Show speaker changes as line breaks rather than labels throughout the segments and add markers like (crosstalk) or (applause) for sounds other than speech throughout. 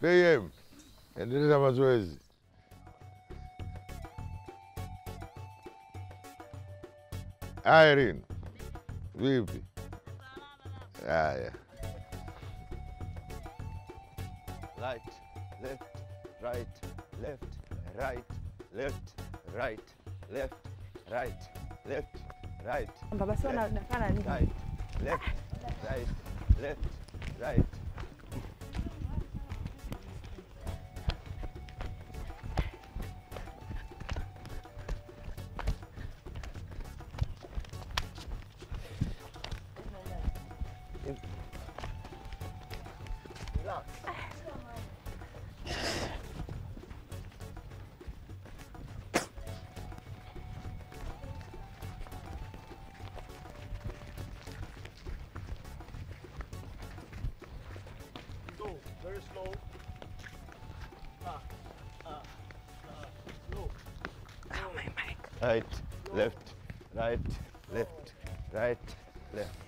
PM, endeleza mazoezi. Irene, vipi? Haya,
right, left, right, left, right, left, right, left, right, left, right,
Baba sio nafanya nini?
right, left, right, left, right. Relax. Go, very slow. Ah, uh,
uh, right, left, right, left, right, left.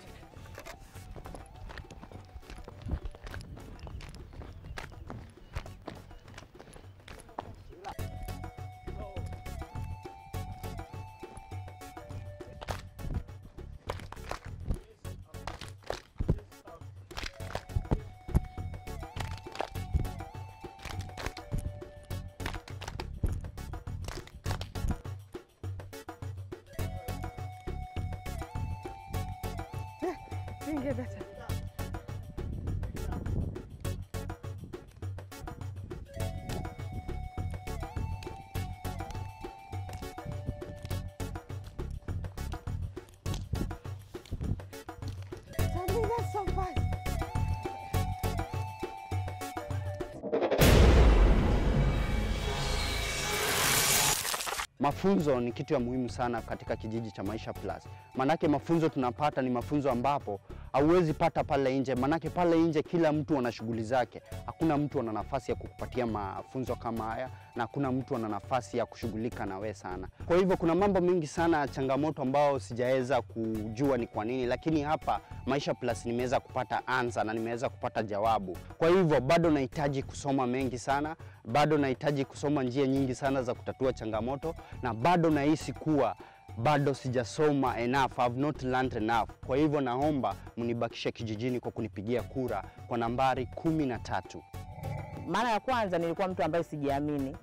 Mafunzo ni kitu ya muhimu sana katika kijiji cha Maisha Plus. Manake mafunzo tunapata ni mafunzo ambapo hauwezi pata pale nje, manake pale nje kila mtu ana shughuli zake. Hakuna mtu ana nafasi ya kukupatia mafunzo kama haya na hakuna mtu ana nafasi ya kushughulika na we sana. Kwa hivyo kuna mambo mengi sana ya changamoto ambayo sijaweza kujua ni kwa nini, lakini hapa Maisha Plus nimeweza kupata ansa na nimeweza kupata jawabu. Kwa hivyo bado nahitaji kusoma mengi sana, bado nahitaji kusoma njia nyingi sana za kutatua changamoto, na bado nahisi kuwa bado sijasoma enough, I've not learned enough. Kwa hivyo naomba mnibakishe kijijini kwa kunipigia kura kwa nambari kumi na tatu.
Mara ya kwanza nilikuwa mtu ambaye sijiamini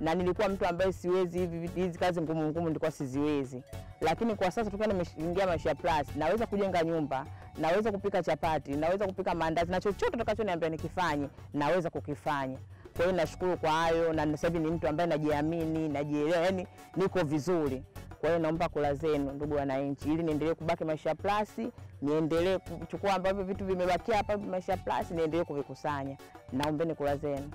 na nilikuwa mtu ambaye siwezi hivi hizi kazi ngumu ngumu, nilikuwa siziwezi, lakini kwa sasa tukiwa nimeingia Maisha Plus naweza kujenga nyumba, naweza kupika chapati, naweza kupika maandazi na chochote utakachoniambia nikifanye, naweza kukifanya. Kwa hiyo nashukuru kwa hayo, na sasa hivi ni mtu ambaye najiamini, najielewa, yani niko vizuri. Kwa hiyo naomba kula zenu ndugu wananchi, ili niendelee kubaki Maisha Plus, niendelee kuchukua ambavyo vitu vimebakia hapa Maisha Plus, niendelee kuvikusanya. Naombeni kula zenu.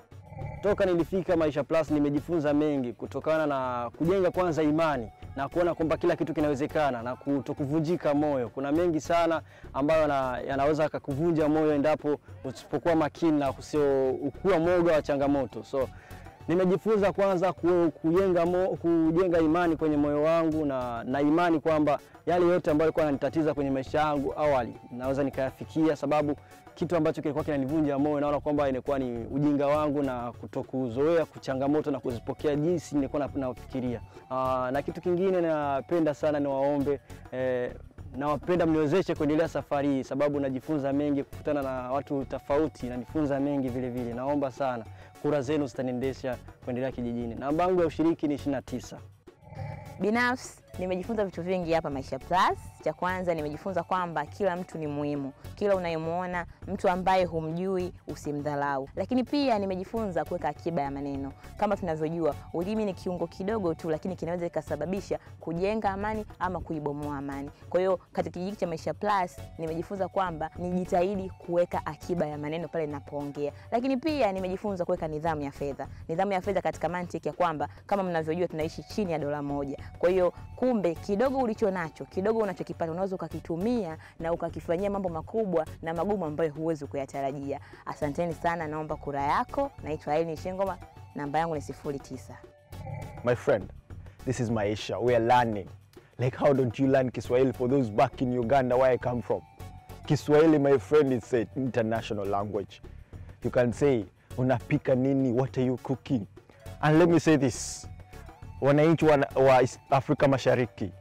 Toka nilifika Maisha Plus nimejifunza mengi kutokana na kujenga kwanza imani na kuona kwamba kila kitu kinawezekana na kutokuvunjika moyo. Kuna mengi sana ambayo na, yanaweza akakuvunja moyo endapo usipokuwa makini na usiokuwa mwoga wa changamoto. So nimejifunza kwanza ku- kujenga, mo, kujenga imani kwenye moyo wangu na, na imani kwamba yale yote ambayo yalikuwa yananitatiza kwenye maisha yangu awali naweza nikayafikia, sababu kitu ambacho kilikuwa kinanivunja moyo naona kwamba inakuwa ni ujinga wangu na kutokuzoea kuchangamoto na kuzipokea jinsi nilikuwa na- nafikiria. Aa, na kitu kingine napenda sana niwaombe eh, nawapenda mniwezeshe kuendelea safari hii, sababu najifunza mengi, kukutana na watu tofauti, najifunza mengi vile vile. Naomba sana kura zenu zitaniendesha kuendelea kijijini. Namba yangu ya ushiriki ni 29.
Binafsi nimejifunza vitu vingi hapa Maisha Plus. Cha kwanza nimejifunza kwamba kila mtu ni muhimu, kila unayemwona mtu ambaye humjui usimdhalau. Lakini pia nimejifunza kuweka akiba ya maneno. Kama tunavyojua, ulimi ni kiungo kidogo tu, lakini kinaweza kikasababisha kujenga amani ama kuibomoa amani. Kwa hiyo katika kijiji cha Maisha Plus nimejifunza kwamba nijitahidi kuweka akiba ya maneno pale ninapoongea. Lakini pia nimejifunza kuweka nidhamu ya fedha, nidhamu ya fedha katika mantiki ya kwamba kama mnavyojua tunaishi chini ya dola moja. Kwa hiyo kumbe kidogo ulicho nacho, kidogo unachokipata unaweza ukakitumia na ukakifanyia mambo makubwa na magumu ambayo huwezi kuyatarajia. Asanteni sana, naomba kura yako. Naitwa Irene Shengoma, namba yangu ni sifuri tisa.
My friend, this is Maisha. We are learning. Like, how don't you learn Kiswahili for those back in Uganda where I come from? Kiswahili, my friend, is an international language. You can say unapika nini, what are you cooking? And let me say this, wananchi wa, wa Afrika Mashariki,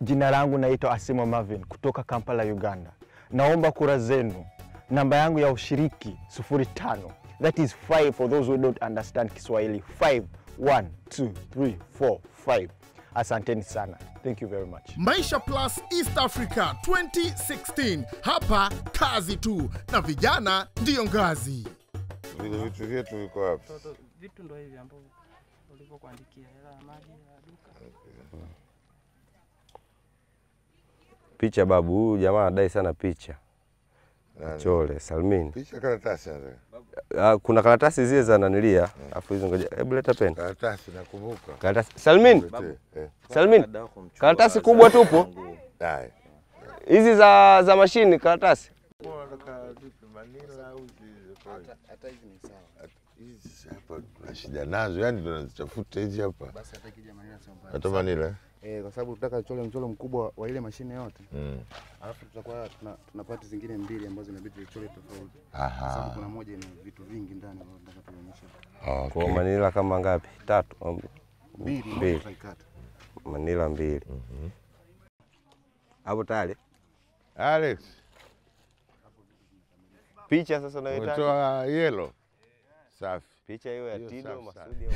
jina langu naitwa Asimo Marvin kutoka Kampala, Uganda. Naomba kura zenu. Namba yangu ya ushiriki 05 that is 5 for those who don't understand Kiswahili 5 1 2 3 4 5. Asanteni sana. Thank you very much.
Maisha Plus East Africa 2016. Hapa kazi tu na vijana ndiyo ngazi.
Vile vitu vyetu viko wapi?
Vitu ndio hivi ambavyo ulivyokuandikia, hela ya maji ya duka.
Picha babu, huyu jamaa anadai sana picha. Chole Salmin.
Picha karatasi.
Ah, kuna karatasi zile za nanilia, afu hizo ngoja, hebu leta peni.
Karatasi nakumbuka.
Karatasi Salmin,
eh.
Salmin, karatasi kubwa tupo. Hizi za za mashini karatasi.
Hizi hapa tuna shida nazo, yani tunazitafuta hizi hapa. Hata Manila.
Eh, kwa sababu tunataka chole mchoro mkubwa wa ile mashine yote.
Mm.
Alafu tutakuwa tuna, tuna pati zingine mbili ambazo inabidi tuchole tofauti. Aha. sababu kuna moja ina vitu vingi ndani ambazo tunataka tuonyeshe.
Kwa manila kama ngapi? Tatu. au
Mbili
Mbili. Manila mbili. Hapo tayari.
Alex,
Picha sasa unahitaji.
Toa yellow. Safi.
Picha hiyo ya Tido. Masudi.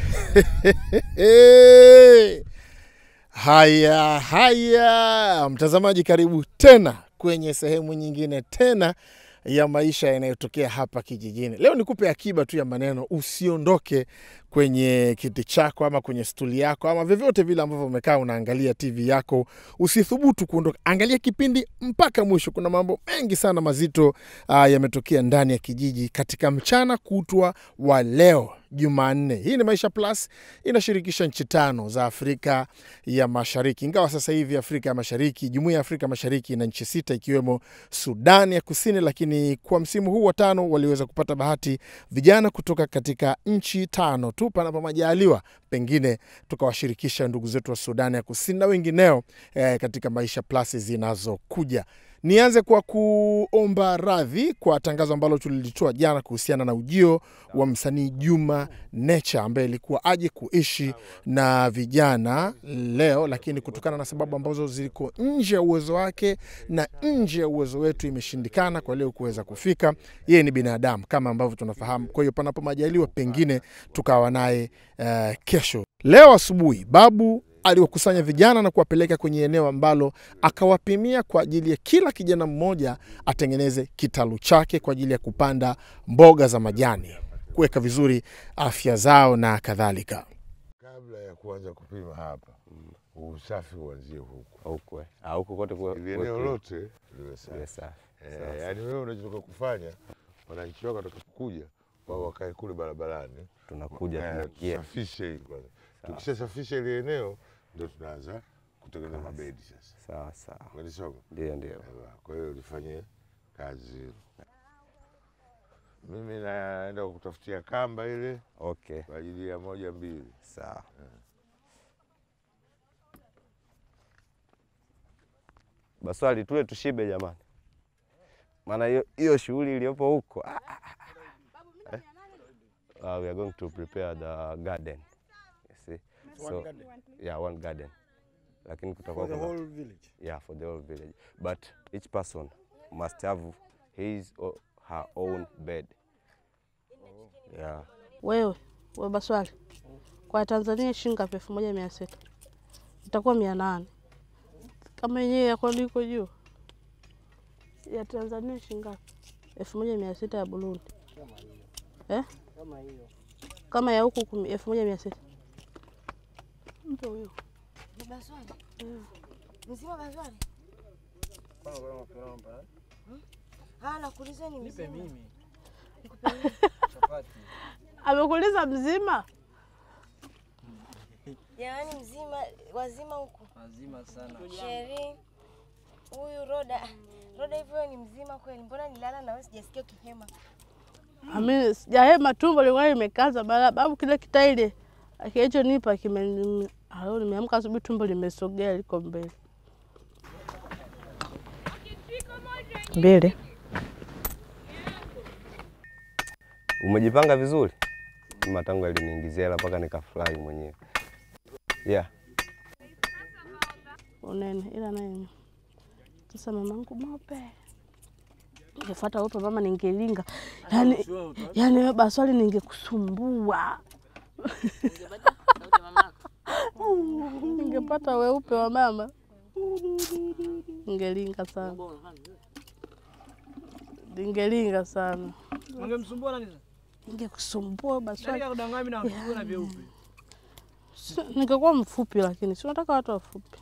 (laughs)
Haya haya, mtazamaji, karibu tena kwenye sehemu nyingine tena ya maisha yanayotokea hapa kijijini. Leo nikupe akiba tu ya maneno, usiondoke kwenye kiti chako ama kwenye stuli yako ama vyovyote vile ambavyo umekaa unaangalia TV yako, usithubutu kuondoka. Angalia kipindi mpaka mwisho. Kuna mambo mengi sana mazito uh, yametokea ndani ya kijiji katika mchana kutwa wa leo Jumanne. Hii ni Maisha Plus, inashirikisha nchi tano za Afrika ya Mashariki, ingawa sasa hivi Afrika ya Mashariki, Jumuiya ya Afrika Mashariki ina nchi sita ikiwemo Sudan ya Kusini, lakini kwa msimu huu wa tano waliweza kupata bahati vijana kutoka katika nchi tano tu, panapo majaliwa pengine tukawashirikisha ndugu zetu wa Sudani ya Kusini na wengineo eh, katika Maisha Plus zinazokuja. Nianze kwa kuomba radhi kwa tangazo ambalo tulilitoa jana kuhusiana na ujio wa msanii Juma Nature ambaye ilikuwa aje kuishi na vijana leo, lakini kutokana na sababu ambazo ziliko nje ya uwezo wake na nje ya uwezo wetu imeshindikana kwa leo kuweza kufika. Yeye ni binadamu kama ambavyo tunafahamu, kwa hiyo panapo majaliwa pengine tukawa naye uh, kesho. Leo asubuhi babu aliwakusanya vijana na kuwapeleka kwenye eneo ambalo akawapimia kwa ajili ya kila kijana mmoja atengeneze kitalu chake kwa ajili ya kupanda mboga za majani, kuweka vizuri afya zao na kadhalika.
Kabla ya kuanza kupima hapa, usafi uanzie huku.
Huku. eh. Ah, huku kote kwa
eneo lote liwe safi. Eh,
Sawa,
yaani wewe unachotoka kufanya, wananchi wako watakapokuja wao wakae kule barabarani,
Tunakuja
eh,
tunakia.
tusafishe hili kwanza. Tukishasafisha ile eneo ndio tunaanza kutengeneza mabedi sasa.
Sawa sawa.
Umenisoma?
Ndio ndio.
Kwa hiyo ulifanye kazi hilo. Mimi naenda kutafutia kamba ile
Okay.
kwa ajili ya moja mbili.
Sawa. Baswali tule tushibe jamani, maana hiyo hiyo shughuli iliyopo huko ah, ah, ah. Eh? Uh, we are going to prepare the garden. You one garden. yeah, one garden. Lakini kutakuwa whole
village.
yeah, for the whole village. But each person must have his or her own bed. Yeah.
Wewe wewe Baswali, kwa Tanzania shilingi ngapi? elfu moja mia sita itakuwa mia nane kama yenyewe yako liko juu ya Tanzania shilingi ngapi? elfu moja mia sita ya Burundi eh? kama ya huku kumi- elfu moja mia sita mpe huyo
Baswali. Mzima Baswali? Ah, nakuuliza ni mzima.
amekuuliza mzima (laughs)
Jamani mzima, wazima huku.
Wazima sana.
Sheri. Huyu Roda. Roda hivyo ni mzima kweli? Mbona nilala na wewe sijasikia ukihema?
Ami sijahema, tumbo lilikuwa limekaza bala babu, kile kitaile kilichonipa kime nimeamka asubuhi, tumbo limesogea liko mbele
mbele
Umejipanga vizuri? Matango aliniingizia hela mpaka nikafurahi mwenyewe. Yeah.
unene ila naye sasa mamangu mope ningefuata upe mama ningelinga yani, yani wewe baswali ningekusumbua ningepata weupe wa mama ningelinga sana ningelinga sana
Ungemsumbua nani sasa?
ningekusumbua
basi. Na vyeupe?
Ningekuwa mfupi lakini si unataka watu wafupi.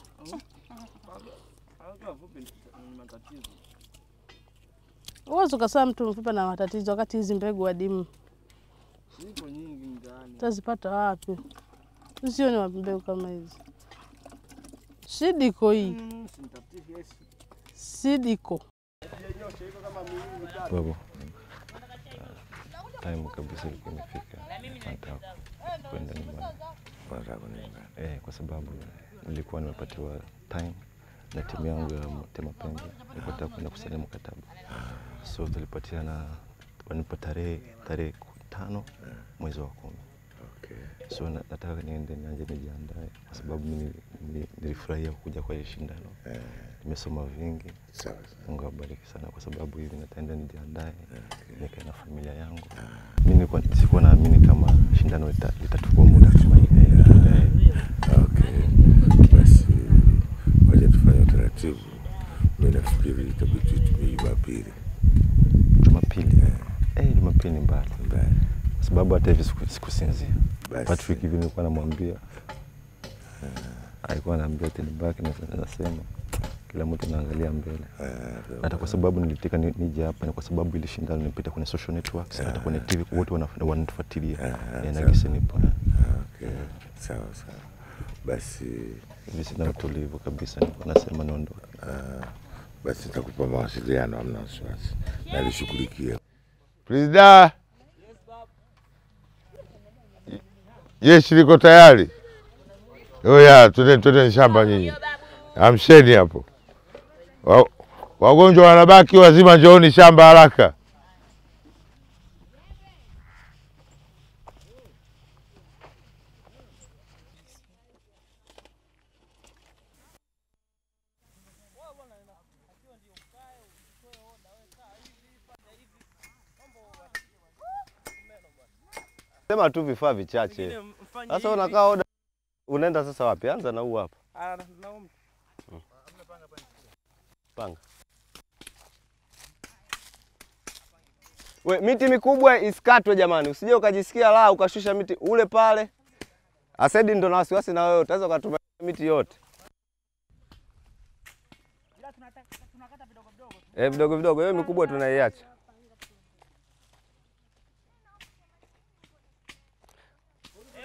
Huwezi ukasema mtu mfupi na matatizo wakati hizi mbegu adimu Utazipata wapi? Usione ni mbegu kama hizi. Sidiko hii,
Mm,
sidiko.
Babo, time kabisa ilikuwa imefika, nataka kwenda nyumbani.
Nataka kwenda nyumbani?
Eh, kwa sababu nilikuwa nimepatiwa time na timu yangu ya Tema Pembe, nilikuwa nataka kwenda kusaini mkataba, so tulipatiana, wanipa tarehe tarehe tano mwezi wa kumi.
Okay.
So nataka niende nianje nijiandae, kwa sababu mimi nilifurahia kuja kwa hili shindano. Nimesoma vingi.
Sawa
Mungu awabariki sana, kwa sababu hivi nataenda nijiandae, nikae na familia yangu. Mimi nilikuwa sikuwa naamini kama shindano lita- litachukua muda kama hivi.
Okay. Basi waje tufanye utaratibu. Mimi nafikiri itabidi tumie Jumapili.
Jumapili eh, Jumapili ni mbali
Mbali.
Kwa sababu hata hivi siku- sikusinzia. Patrick hivi nilikuwa namwambia, alikuwa anaambia tenibaki, nasema kila mtu anaangalia mbele. Hata kwa sababu nilitaka ni- nije hapa ni kwa sababu ili shindano nipita kwenye social networks, hata kwenye TV wote wana- wananifuatilia Eh, na gisi nipo
Okay. Sawa sawa. Basi
hivi sina utulivu kabisa, nilikuwa nasema niondoke.
Ah, basi nitakupa mawasiliano, amna wasiwasi, nalishughulikia.
Presida, jeshi liko tayari. Oya, twende twende shamba nyinyi, amsheni hapo. Wagonjwa wanabaki, wazima njooni shamba haraka.
Sema tu vifaa vichache. Sasa unakaa oda, unaenda sasa wapi? Anza na huu hapa.
Ah, naomba.
Panga. We, miti mikubwa isikatwe jamani, usije ukajisikia la ukashusha miti ule pale. Asedi ndo na wasiwasi na wewe, utaweza ukatumia miti yote eh, vidogo vidogo, hiyo mikubwa tunaiacha.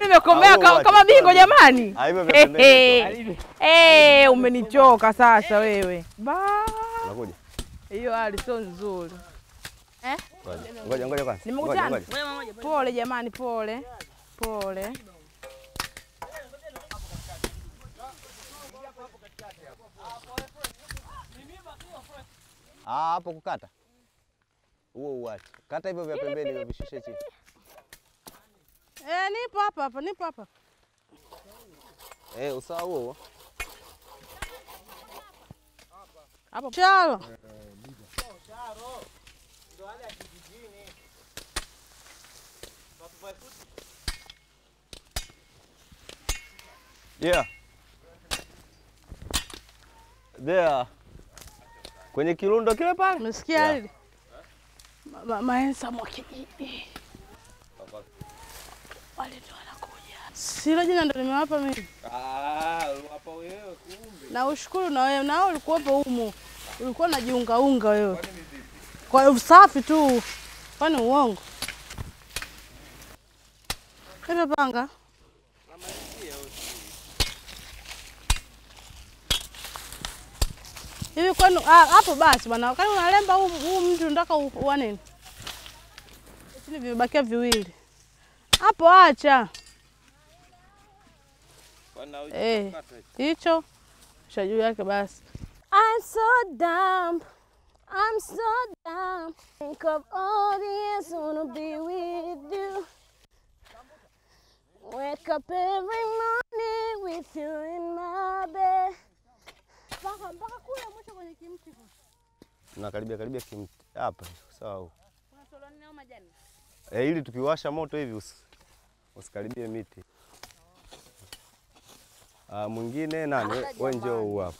Nimekomea kama bingo jamani. Umenichoka sasa wewe. Ba,
Unakuja?
hiyo hali sio nzuri. Eh?
Ngoja, Ngoja kwanza.
Nimekutana. Pole jamani, pole. Pole.
Ah, hapo kukata. Huo uache. Kata hivyo vya pembeni vishushe chini.
Eh, nipo hapa hapa, nipo hapa.
Eh, usawa huo.
Hapo chalo.
Yeah. There. Kwenye kirundo kile pale.
Umesikia
Yeah.
hili? Ma- ma- Maensa mwa kijiji. Wale ndio wanakuja. Silo jina ndo nimewapa mimi.
Ah, uliwapa wewe kumbe.
Na ushukuru na wewe, na wewe ulikuwepo humu. Ulikuwa unajiungaunga wewe. Kwa usafi tu. Kwani uongo? Hivyo panga. Hivi kwani ah, hapo basi bwana, kwani unalemba huu huu mtu unataka uwa nini? Chini vimebakia viwili. Hapo acha. Eh, hicho hey, juu yake basi.
I'm so dumb. I'm so dumb. Think of all the years I wanna be with you. Wake up every morning with you in my bed. Mpaka mpaka kule mwisho kwenye kimti.
na karibia karibia kimti hapa sawa.
Kuna solo nne au majani?
Eh, ili tukiwasha moto hivi usi, usikaribie miti. Ah, mwingine nani? Wewe We njoo huu hapa,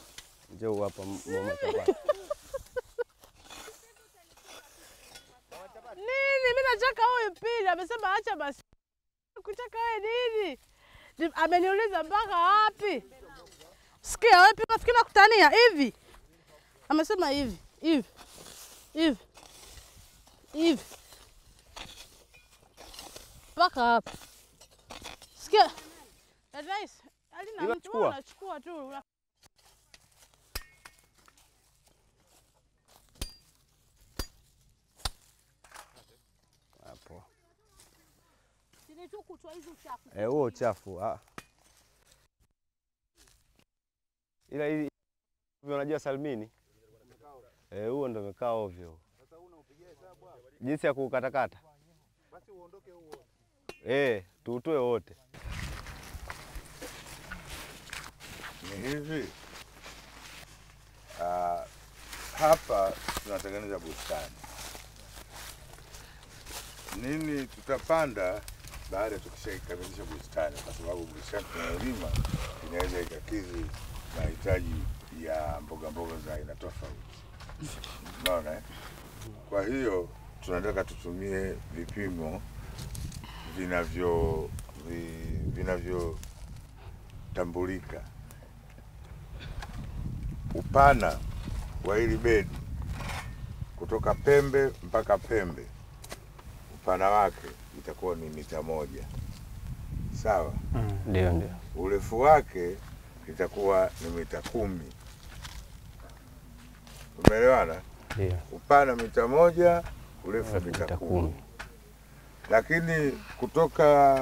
njoo huu hapa mama chapati. (laughs)
Nini? Mimi nataka huyu pili, amesema acha basi. Kutaka wewe nini? Ameniuliza mpaka wapi? Sikia wewe pia fikiri kutania hivi. Amesema hivi, hivi. Hivi. Hivi. Mpaka hapa. Sikia. Advice. Alina unachukua tu.
Hapo.
Sini tu kutoa hizo uchafu.
Eh, huo uchafu. Ah. Ila hivi unajua Salmini? Eh, huo ndo umekaa ovyo. Jinsi ya kukatakata. Eh, tuutoe wote.
Ni hivi uh, hapa tunatengeneza bustani. Nini tutapanda baada ya tukishaikamilisha bustani, kwa sababu bustani tunayolima inaweza ikakizi mahitaji ya mboga mboga za aina tofauti. Unaona eh? Kwa hiyo tunataka tutumie vipimo vinavyo vi- vinavyotambulika. Upana wa hili bedi kutoka pembe mpaka pembe, upana wake itakuwa ni mita moja, sawa?
Ndio, ndio.
Urefu wake itakuwa ni mita kumi. Umeelewana?
Ndio.
Upana mita moja, urefu mita kumi. Lakini kutoka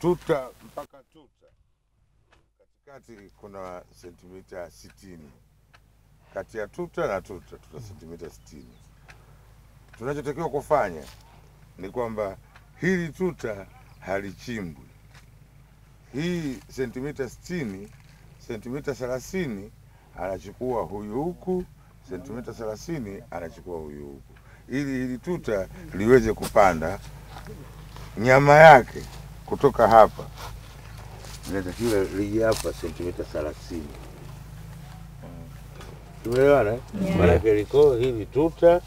tuta mpaka tuta katikati kuna sentimita sitini. Kati ya tuta na tuta tuna sentimita sitini. Tunachotakiwa kufanya ni kwamba hili tuta halichimbwi. Hii sentimita sitini, sentimita thelathini anachukua huyu huku, sentimita thelathini anachukua huyu huku, ili hili tuta liweze kupanda. Nyama yake kutoka hapa inatakiwa lije hapa sentimita thelathini. Tumeelewana? eh?
Yeah.
Maanake liko hili tuta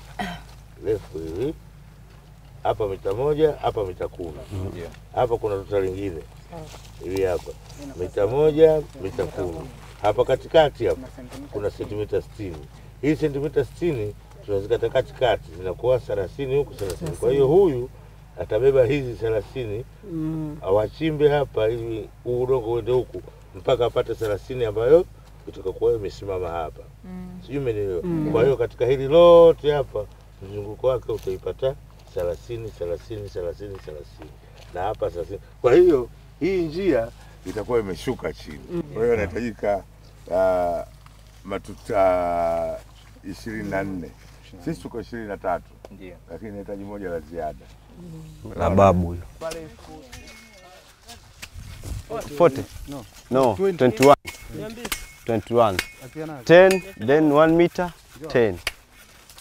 refu hivi hapa mita moja, hapa mita kumi.
Yeah.
Hapa kuna tuta lingine hili hapa mita moja, mita kumi. Hapa katikati hapa kuna sentimita sitini. Hii sentimita sitini tunazikata katikati, zinakuwa thelathini huku thelathini. Kwa hiyo huyu atabeba hizi thelathini
Mm.
awachimbe hapa ili huu udongo uende huku mpaka apate thelathini ambayo itakakuwa imesimama hapa
Mm.
sijui umenielewa.
Mm.
Kwa hiyo katika hili lote hapa mzunguko wake utaipata thelathini thelathini thelathini thelathini na hapa thelathini. Kwa hiyo hii njia itakuwa imeshuka chini. mm. Kwa hiyo inahitajika uh, matuta ishirini na nne. Sisi tuko ishirini na tatu,
Ndio.
lakini inahitaji moja la ziada
La babu huyo. 40?
No.
No,
20.
21.
Niambie.
21.
Ten,
10, then 1 meter, 10.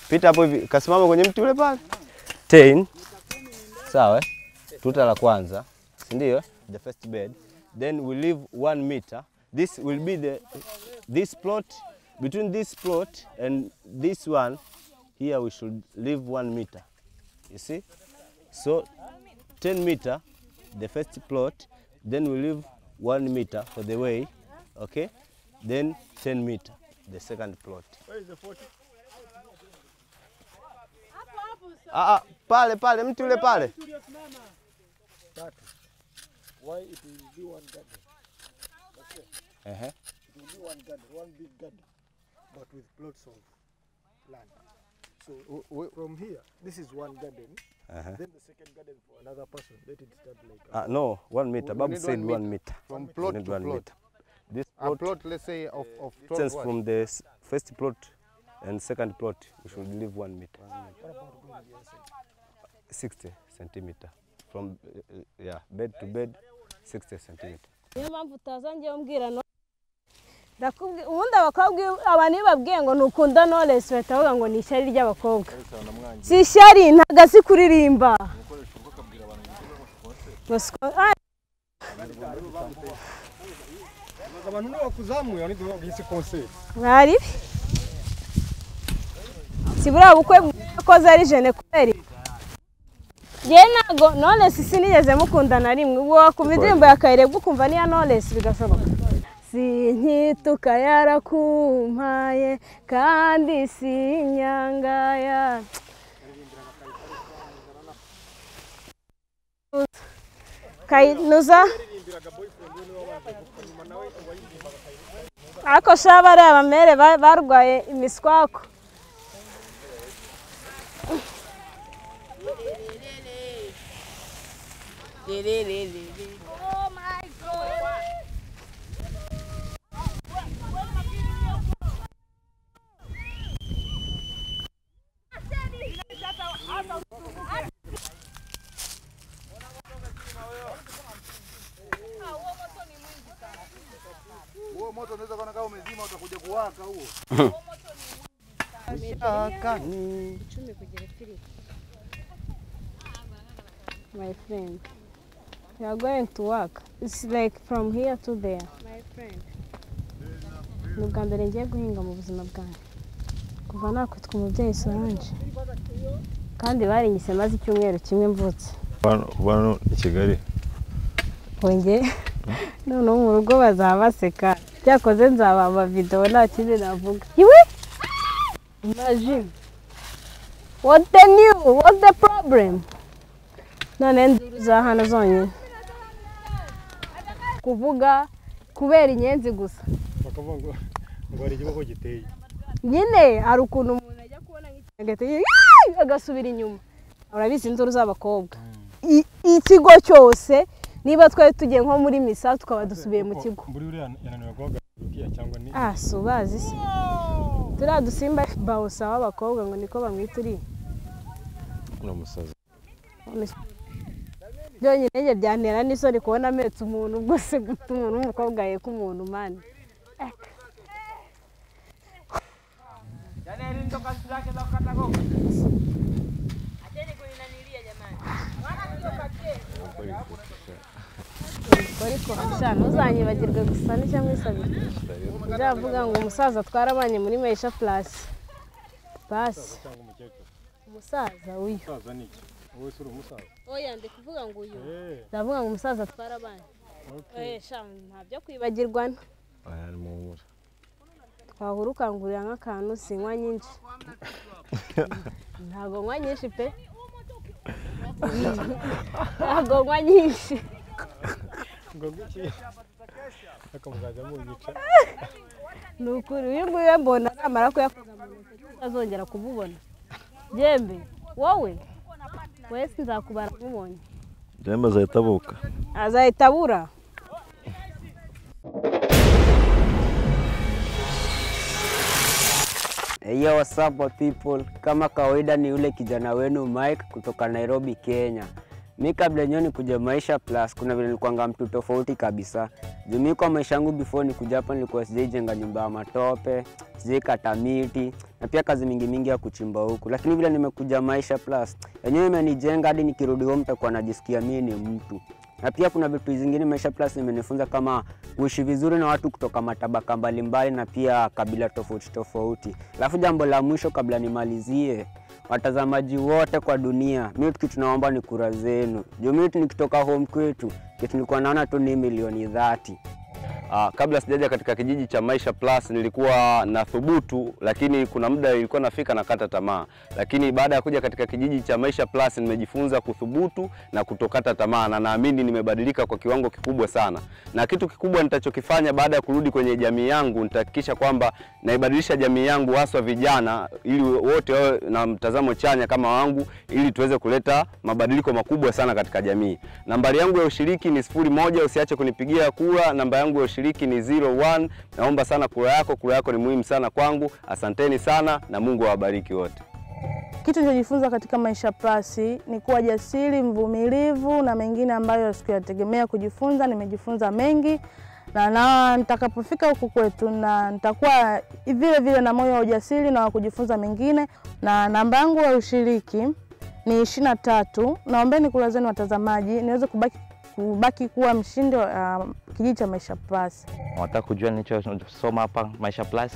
Pita hapo hivi, kasimama kwenye mti ule pale. 10. Sawa? eh? Tuta la kwanza, si ndio? The first bed. Then we leave 1 meter. This will be the this plot between this plot and this one here we should leave 1 meter. You see? So 10 meter the first plot, then we leave 1 meter for the way, okay? Then 10 meter the second plot.
Where is the 40?
Ah, ah, pale pale mti ule pale.
That. Why it will be one garden? Okay.
Uh -huh.
It will be one garden, one big garden, but with plots of land. So from here, this is one garden.
Uh-huh.
Then the second garden for another person. Let it start like.
uh, no, one meter. Babu said
one
1
meter.
meter.
From plot to plot.
meter. This
A
plot,
plot, let's say, of, of 12
distance
what?
from the first plot and second plot we should leave one meter 60 centimeter from uh, uh, yeah bed to bed 60 centimeter
niyo mpamvu no ubundi abakobwa abantu iyo babwiye ngo nukunda knowless bahita bavuga ngo ni ishyari ry'abakobwa. Si ishyari ntabwo azi kuririmba. Ah,
abantu
mwari? Si buriya bukwe bwakoze ari jene kubera njyewe ntabwo knowless sinigeze mukunda na rimwe. Ubwo wakumva indirimbo ya kayirebwa ukumva niya knowless bigashoboka. sinkitu yarakumpaye kandi sinyangaya. Kayinuza ariko shaba ari abamere barwaye imiswako.
Moto unaweza kuona kama umezima utakuja kuwaka huo.
my friend. You are going to work. It's like from here to there. My friend. Ni ubwa mbere ngiye guhinga mu buzima bwanjye kuva nakwitwa umubyeyi solange kandi barinyise maze icyumweru kimwe mvutse.
Kubana i Kigali.
Wongeye? Noneho mu rugo bazaba baseka byakoze nzaba amavidewo nta kindi navuga. Iwe? Imagine. What the new? What the problem? None induru za hano zonyine. Kuvuga kubera inyenzi gusa.
Bakavuga ngo ngo hari igikoko giteye.
Nyine hari ukuntu umuntu ajya kubona "Yaaah!" agasubira inyuma. Urabizi induru z'abakobwa. I- ikigo cyose niba twari tugiye nko muri misa tukaba dusubiye mu kigo.
mburi uriya yananiwe guhagarara ugiye cyangwa ni
ah si ubazi se turiya dusimba bawusaba w'abakobwa ngo niko bamwita uriya byonyine njye byantera n'isoni kubona ametse umuntu ubwo se guta umuntu w'umukobwa yeka umuntu mani ariko ntuzanyibagirwe gusa ni cyangwa isabire nzavuga ngo umusaza twarabanye muri mesha purasi
pasi
umusaza uyu. Oya ndi kuvuga ngo uyu. Ndavuga ngo umusaza twarabanye eh,
ntabyo kwibagirwa
twahura ukangurira nk'akantu sinywa nyinshi. (laughs) Ntabwo nywa nyinshi pe. Ntabwo nywa nyinshi
ngo guki ariko muzajya munyica
ni ukuri uyu nguyu mbona namara kuyakoza mu ntoki tutazongera kumubona yembe wowe wese nzakubara nkubonye
Jembe azahita abuka.
Azahita abura.
Yo, what's up people? Kama kawaida ni yule kijana wenu Mike kutoka Nairobi, Kenya. Mi kabla yenyewe ni kuja Maisha Plus, kuna vile nilikuwanga mtu tofauti kabisa. Juu mi kwa maisha yangu before nikuja hapa nilikuwa sijaijenga nyumba ya matope, sijai kata miti na pia kazi mingi mingi ya kuchimba huku, lakini vile nimekuja Maisha Plus yenyewe imenijenga hadi nikirudi home nitakuwa najisikia mimi ni mtu na pia kuna vitu zingine Maisha Plus imenifunza kama kuishi vizuri na watu kutoka matabaka mbalimbali na pia kabila tofauti tofauti. Alafu jambo la mwisho kabla nimalizie, watazamaji wote kwa dunia, mimi kitu tunaomba ni kura zenu. Juu mimi nikitoka home kwetu, kitu nilikuwa naona tu ni milioni dhati.
Uh, kabla sijaja katika kijiji cha Maisha Plus nilikuwa na thubutu, lakini kuna muda ilikuwa nafika nakata tamaa, lakini baada ya kuja katika kijiji cha Maisha Plus nimejifunza kuthubutu na kutokata tamaa, na naamini nimebadilika kwa kiwango kikubwa sana, na kitu kikubwa nitachokifanya baada ya kurudi kwenye jamii yangu, nitahakikisha kwamba naibadilisha jamii yangu, haswa vijana, ili wote wawe na mtazamo chanya kama wangu, ili tuweze kuleta mabadiliko makubwa sana katika jamii. Nambari yangu ya ushiriki ni sifuri moja, usiache kunipigia kura. Namba yangu ya ushiriki
ushiriki ni 01. Naomba sana kura yako, kura yako ni muhimu sana kwangu. Asanteni sana na Mungu awabariki wote.
Kitu nilichojifunza katika Maisha Plus ni kuwa jasiri, mvumilivu na mengine ambayo sikuyategemea kujifunza. Nimejifunza mengi na, na nitakapofika huku kwetu na nitakuwa vile vile na moyo wa ujasiri na wa kujifunza mengine. Na namba yangu ya ushiriki ni ishirini na tatu. Naombeni kura zenu watazamaji, niweze kubaki, kubaki kuwa mshindi wa uh, kijiji cha Maisha Plus.
Nataka kujua nilichosoma hapa Maisha Plus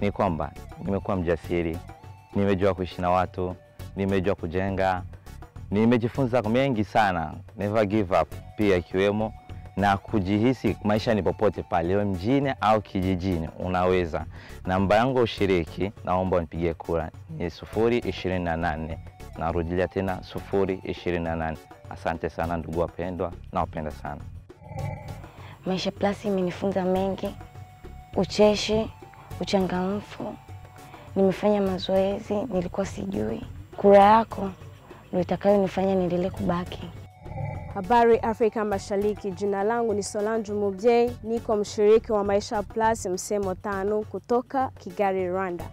ni kwamba nimekuwa mjasiri, nimejua kuishi na watu, nimejua kujenga, nimejifunza mengi sana, never give up pia ikiwemo na kujihisi maisha ni popote pale, iwe mjini au kijijini, unaweza. Namba yangu ya ushiriki, naomba unipigie kura ni sufuri ishirini na nane. Narudilia tena sufuri ishirini na nane. Asante sana ndugu wapendwa, nawapenda sana.
Maisha Plus imenifunza mengi, ucheshi, uchangamfu. Nimefanya mazoezi, nilikuwa sijui. Kura yako ndio itakayonifanya niendelee kubaki.
Habari Afrika Mashariki, jina langu ni Solange Mubye, niko mshiriki wa Maisha Plus msemo tano kutoka Kigali, Rwanda.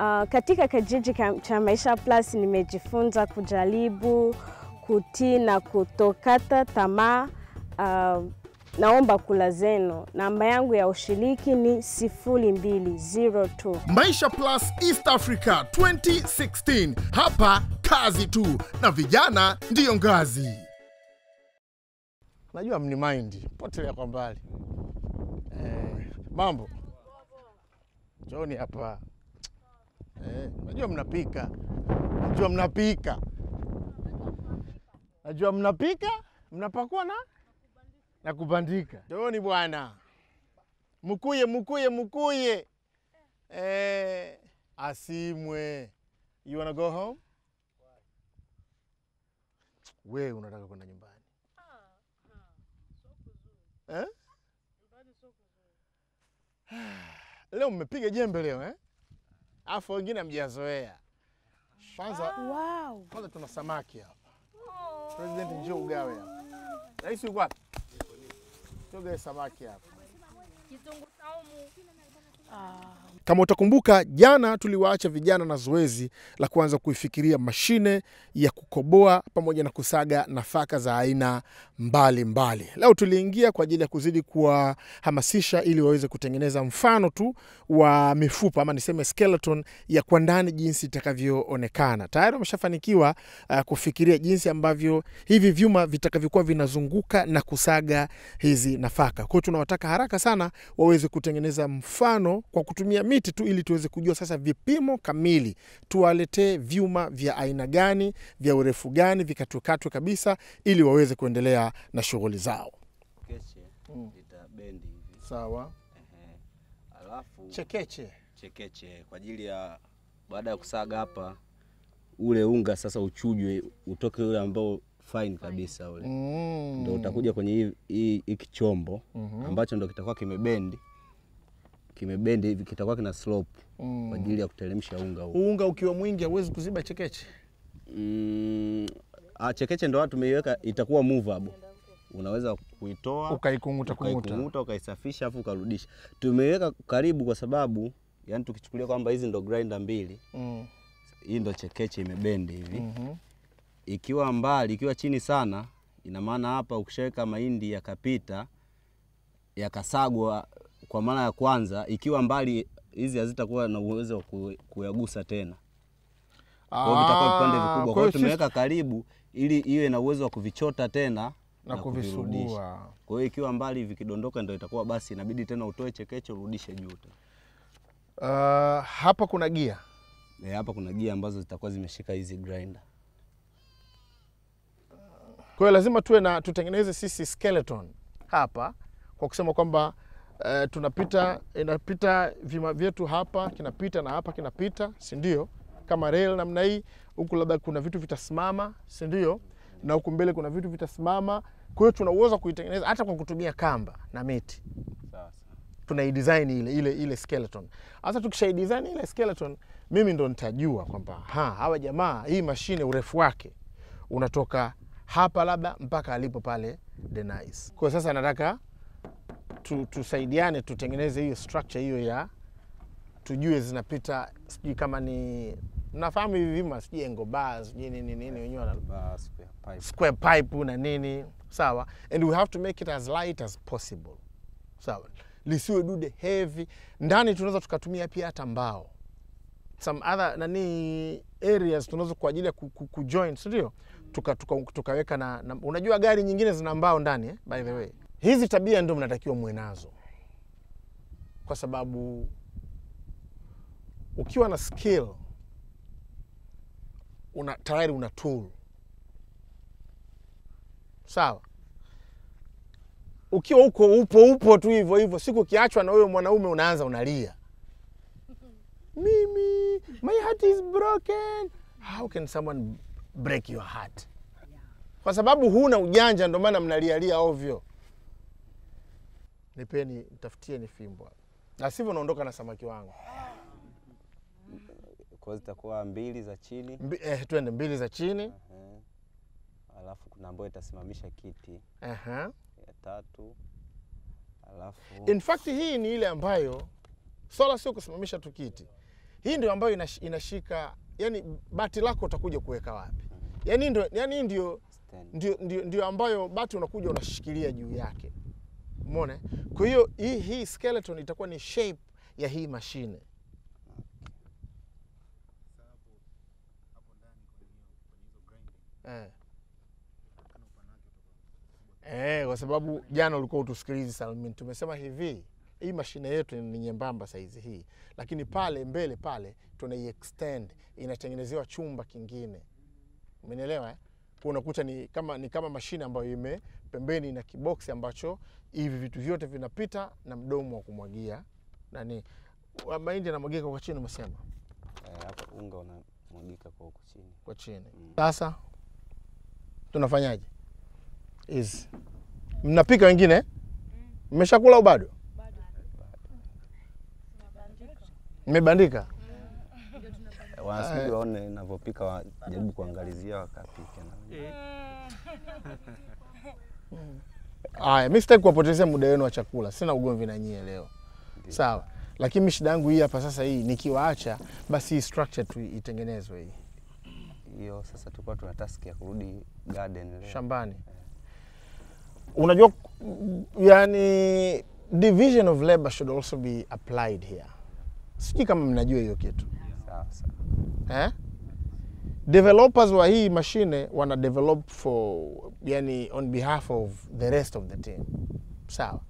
Uh, katika kijiji cha Maisha Plus nimejifunza kujaribu, kutii na kutokata tamaa. Uh, naomba kula zenu. Namba yangu ya ushiriki ni 0202.
Maisha Plus East Africa 2016. Hapa kazi tu na vijana ndiyo ngazi. Najua mni mind, potelea kwa mbali. Eh, mambo Joni hapa. Eh, najua mnapika, najua mnapika, najua mnapika, mnapakua na na kubandika. ni bwana, mukuye mukuye mukuye. Eh, asimwe. You wanna go home? We unataka kwenda nyumbani eh? Leo mmepiga jembe leo eh? Afu wengine mjazoea Kwanza
wow.
Kwanza tuna samaki hapa. President njoo ugawe hapa. Rais yuko wapi? Njoo ugawe samaki hapa. Kama utakumbuka jana tuliwaacha vijana na zoezi la kuanza kuifikiria mashine ya kukoboa pamoja na kusaga nafaka za aina mbalimbali mbali. Leo tuliingia kwa ajili ya kuzidi kuwahamasisha ili waweze kutengeneza mfano tu wa mifupa ama niseme skeleton ya kwa ndani jinsi itakavyoonekana. Tayari wameshafanikiwa uh, kufikiria jinsi ambavyo hivi vyuma vitakavyokuwa vinazunguka na kusaga hizi nafaka. Kwa hiyo tunawataka haraka sana waweze kutengeneza mfano kwa kutumia miti tu ili tuweze kujua sasa vipimo kamili, tuwaletee vyuma vya aina gani, vya urefu gani, vikatwekatwe kabisa, ili waweze kuendelea na shughuli zao.
Chekeche litabendi hivi.
Sawa.
Ehe. Alafu
Chekeche.
chekeche kwa ajili ya baada ya kusaga hapa ule unga sasa uchujwe utoke ule ambao fine kabisa ule
Mm.
ndo utakuja kwenye hii- hii hiki chombo
-hmm.
ambacho ndo kitakuwa kimebendi kimebendi hivi kitakuwa kina slope
Mm.
kwa ajili ya kuteremsha unga huu.
Unga ukiwa mwingi hauwezi kuziba chekeche.
Mm, ah, chekeche ndo watu tumeiweka itakuwa movable. Unaweza kuitoa
Ukaikunguta kunguta.
ukaisafisha afu ukarudisha. Tumeiweka karibu kwa sababu yani tukichukulia kwamba hizi ndo grinder mbili
Mm.
hii ndo chekeche imebendi hivi
mm -hmm.
ikiwa mbali ikiwa chini sana ina maana hapa ukishaweka mahindi yakapita yakasagwa kwa mara ya kwanza ikiwa mbali hizi hazitakuwa na uwezo wa kuyagusa tena kwa vitakuwa vipande
Ah,
vikubwa
kwa
hiyo tumeweka karibu ili iwe na uwezo wa kuvichota tena
Na
kuvirudisha.
kuvisugua.
kwa hiyo ikiwa mbali vikidondoka ndio itakuwa basi inabidi tena utoe chekecho urudishe juu tena
Uh, hapa kuna gia.
e, hapa kuna gia ambazo zitakuwa zimeshika hizi grinder
Kwa hiyo lazima tuwe na tutengeneze sisi skeleton hapa kwa kusema kwamba uh, tunapita inapita vima vyetu hapa kinapita na hapa kinapita, si ndio? Kama rail namna hii, huku labda kuna vitu vitasimama, si ndio? Na huku mbele kuna vitu vitasimama. Kwa hiyo tuna uwezo kuitengeneza hata kwa kutumia kamba na miti. Tunaidesign ile ile ile skeleton. Hasa tukishaidesign ile skeleton, mimi ndo nitajua kwamba ha, hawa jamaa hii mashine urefu wake unatoka hapa labda mpaka alipo pale Denais. Kwa sasa nataka tu, tusaidiane tutengeneze hiyo structure hiyo ya tujue zinapita sijui kama ni nafahamu hivi vima sijui engo bars sijui nini nini wenyewe wana square pipe. na nini sawa? And we have to make it as light as possible sawa? Lisiwe dude heavy. Ndani tunaweza tukatumia pia hata mbao. Some other nani areas tunaweza kwa ajili ya ku- ku- kujoin si ndio? Tuka, tuka, tukaweka na, na unajua gari nyingine zina mbao ndani eh? by the way hizi tabia ndio mnatakiwa muwe nazo. Kwa sababu ukiwa na skill una, tayari una tool. Sawa? Ukiwa huko upo upo tu hivyo hivyo siku ukiachwa na huyo mwanaume unaanza unalia. Mimi my heart is broken. How can someone break your heart? Kwa sababu huna ujanja ndio maana mnalialia ovyo nipeni tafutie ni fimbo. Na sivyo naondoka na samaki wangu.
Kwa zitakuwa mbili za chini.
Mbi, eh, twende mbili za chini.
Ehe. alafu kuna ambayo itasimamisha kiti.
Aha.
ya tatu. Alafu
in fact hii ni ile ambayo swala sio kusimamisha tu kiti. Hii ndio ambayo inash, inashika yani bati lako utakuja kuweka wapi. Yani ndio yani ndio ndio, ndio, ndio ambayo bati unakuja unashikilia juu yake umeona? Kwa hiyo hii, hii skeleton itakuwa ni shape ya hii mashine. Eh. Eh, kwa sababu jana ulikuwa utusikilizi Salmin, tumesema hivi hii mashine yetu ni nyembamba saizi hii, lakini pale mbele pale tunai extend. Inatengenezewa chumba kingine, umenielewa eh? Unakuta ni kama, ni kama mashine ambayo ime pembeni na kiboksi ambacho hivi vitu vyote vinapita na mdomo wa kumwagia. Nani mahindi yanamwagika kwa chini, umesema?
Eh, hapa unga unamwagika kwa huko chini.
Kwa chini. Sasa tunafanyaje? Hizi mnapika wengine? Mmeshakula au bado? Mmebandika?
wanasubiri waone navyopika, wajaribu kuangalizia wakapike (laughs) na
Aya, mi sitaki kuwapotezea muda wenu wa chakula, sina ugomvi na nyie leo, sawa. Lakini mi shida yangu hii hapa sasa, hii nikiwaacha, basi hii structure tu itengenezwe hii
hiyo. Sasa tulikuwa tuna task ya kurudi garden leo.
shambani. Unajua, yani division of labor should also be applied here. Sijui kama mnajua hiyo kitu
Sawa sawa.
eh? Developers wa hii mashine wana develop for yani on behalf of the rest of the team, sawa.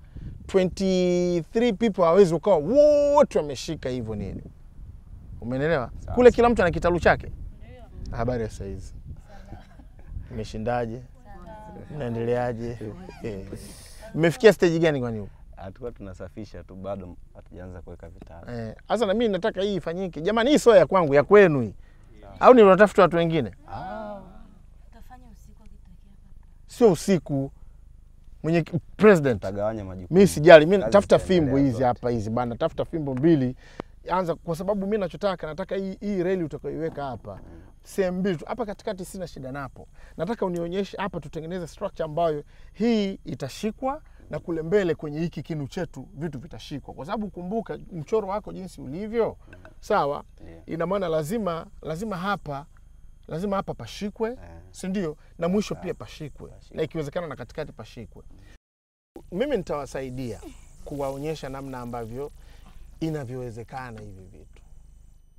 23 people hawezi ukawa wote wameshika hivyo nini, umenelewa Kule kila mtu ana kitalu chake. Habari ya saizi, meshindaje Mnaendeleaje? Eh. Mmefikia stage gani kwani huko?
Hatukuwa tunasafisha tu, bado hatujaanza kuweka vitalu.
Eh, Sasa na mimi nataka hii ifanyike. Jamani, hii sio ya kwangu, ya kwenu hii. Au ni unatafuta watu wengine? Sio usiku. Mwenye president. Mi sijali, mi tafuta fimbo hizi hapa hizi bana, tafuta fimbo mbili. Anza, kwa sababu mi nachotaka, nataka hii, hii reli utakayoiweka hapa sehemu mbili tu. Hapa katikati, sina shida napo. Nataka unionyeshe hapa, tutengeneze structure ambayo hii itashikwa na kule mbele kwenye hiki kinu chetu vitu vitashikwa, kwa sababu kumbuka mchoro wako jinsi ulivyo, sawa. yeah. Ina maana lazima lazima hapa lazima hapa pashikwe, yeah. si ndio? Na mwisho pia pashikwe, na ikiwezekana na katikati pashikwe. Mimi nitawasaidia kuwaonyesha namna ambavyo inavyowezekana hivi vitu,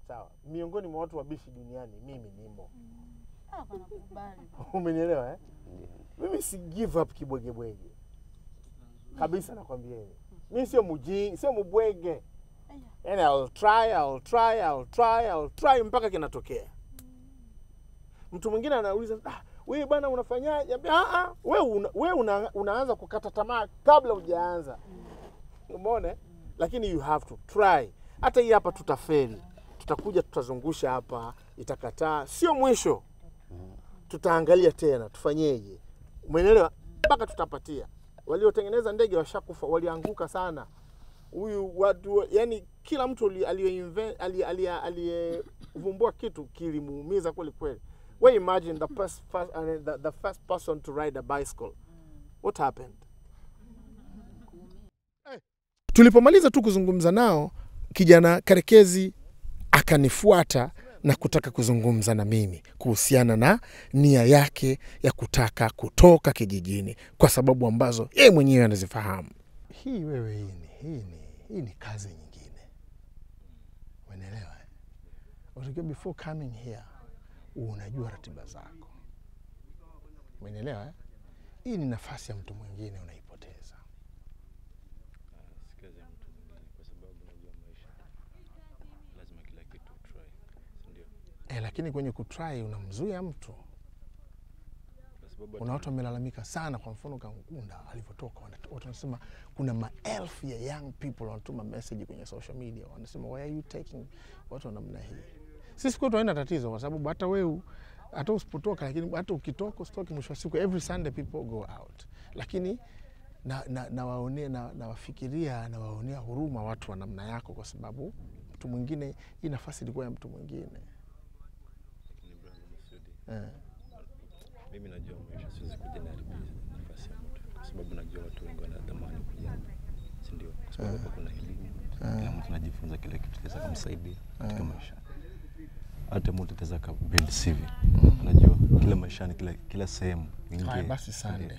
sawa. Miongoni mwa watu wabishi duniani mimi nimo, (laughs) umenielewa eh? Mimi si give up kibwegebwege kabisa, nakwambieni mi sio mjinga, sio mbwege. Yani I'll try, I'll try, I'll try, I'll try mpaka kinatokea. Mtu mwingine anauliza ah, wewe bwana unafanyaje? Ah, ah, wewe una, we una, unaanza kukata tamaa kabla hujaanza. Umeona? Lakini you have to try. Hata hii hapa tutafeli, tutakuja tutazungusha hapa, itakataa, sio mwisho. Tutaangalia tena tufanyeje, umeelewa? Mpaka tutapatia. Waliotengeneza ndege washakufa, walianguka sana. Huyu watu, yani kila mtu aliyevumbua kitu kilimuumiza kweli kweli. We imagine the first, first, uh, the, the first person to ride a bicycle. What happened? Tulipomaliza tu kuzungumza nao, kijana Karekezi akanifuata na kutaka kuzungumza na mimi kuhusiana na nia yake ya kutaka kutoka kijijini kwa sababu ambazo yeye mwenyewe anazifahamu. Hii wewe, hii ni, hii ni, hii ni kazi nyingine, unaelewa? eh? Before coming here unajua ratiba zako, umeelewa? eh? Hii ni nafasi ya mtu mwingine unaipoteza. E, lakini kwenye kutrai unamzuia mtu. Kuna watu wamelalamika sana, kwa mfano Kangunda alivyotoka, watu wanasema kuna maelfu ya young people wanatuma message kwenye social media, wanasema why are you taking watu wa namna hii. Sisi kwetu haina tatizo, kwa sababu hata wewe hata usipotoka, lakini hata ukitoka usitoke, mwisho wa siku every Sunday people go out, lakini na, na, nawafikiria na, nawaonea huruma watu wa namna yako, kwa sababu mtu mwingine, hii nafasi ilikuwa ya mtu mwingine.
Mimi najua maisha, siwezi kuja niharibie nafasi ya mtu, kwa sababu najua watu wengi wanatamani kuja hapa, si ndio? Kwa sababu hapa kuna elimu, kila mtu anajifunza kile kitu kiweza kumsaidia katika maisha. Hata mtu ataweza ka build CV, unajua kila maishani, kila, kila sehemu
Haya, basi Sunday.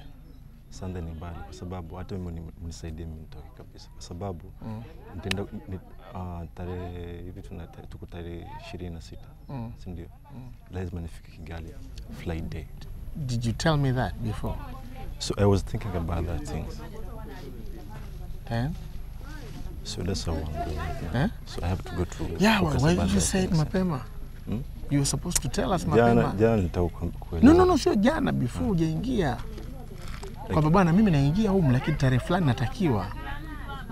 Sunday ni mbali, kwa sababu hata mimi ni- mnisaidie mimi nitoke kabisa, kwa sababu
Mm.
nitaenda ni, uh, tarehe hivi tuna tuko tarehe ishirini na sita
Mm.
si ndio?
Mm.
Lazima nifike Kigali fly day.
Did you tell me that before?
So I was thinking about that things.
Then?
So that's how I'm doing. it.
Eh?
So I have to go to
Yeah,
well,
why did you say it mapema?
Hmm?
You were supposed to tell us mapema.
jana jana ku-
No, no, no, sio jana before hujaingia. Kwamba bwana mimi naingia humu lakini tarehe fulani natakiwa.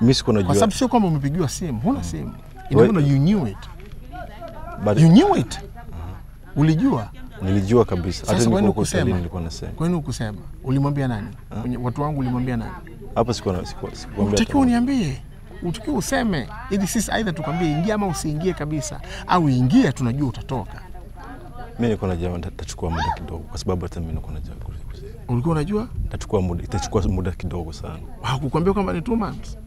Mimi najua
Kwa sababu sio kwamba umepigiwa simu, huna simu. inaona you knew it.
But-
You knew it. Ulijua?
Nilijua kabisa. Hata nilikuwa hotelini nilikuwa nasema.
Kwa nini ukusema? Ulimwambia nani? Kwenye watu wangu ulimwambia nani?
Hapa sikuwa na- sikuambia.
Utakiwa uniambie, utakiwa useme, ili sisi aidha tukwambie ingia ama usiingie kabisa, au ingia, tunajua utatoka.
Mimi nilikuwa najua jamaa nitachukua muda kidogo kwa sababu hata mimi nilikuwa najua kule.
Ulikuwa unajua?
Itachukua muda, itachukua muda kidogo sana.
Hakukwambia kwamba ni two months?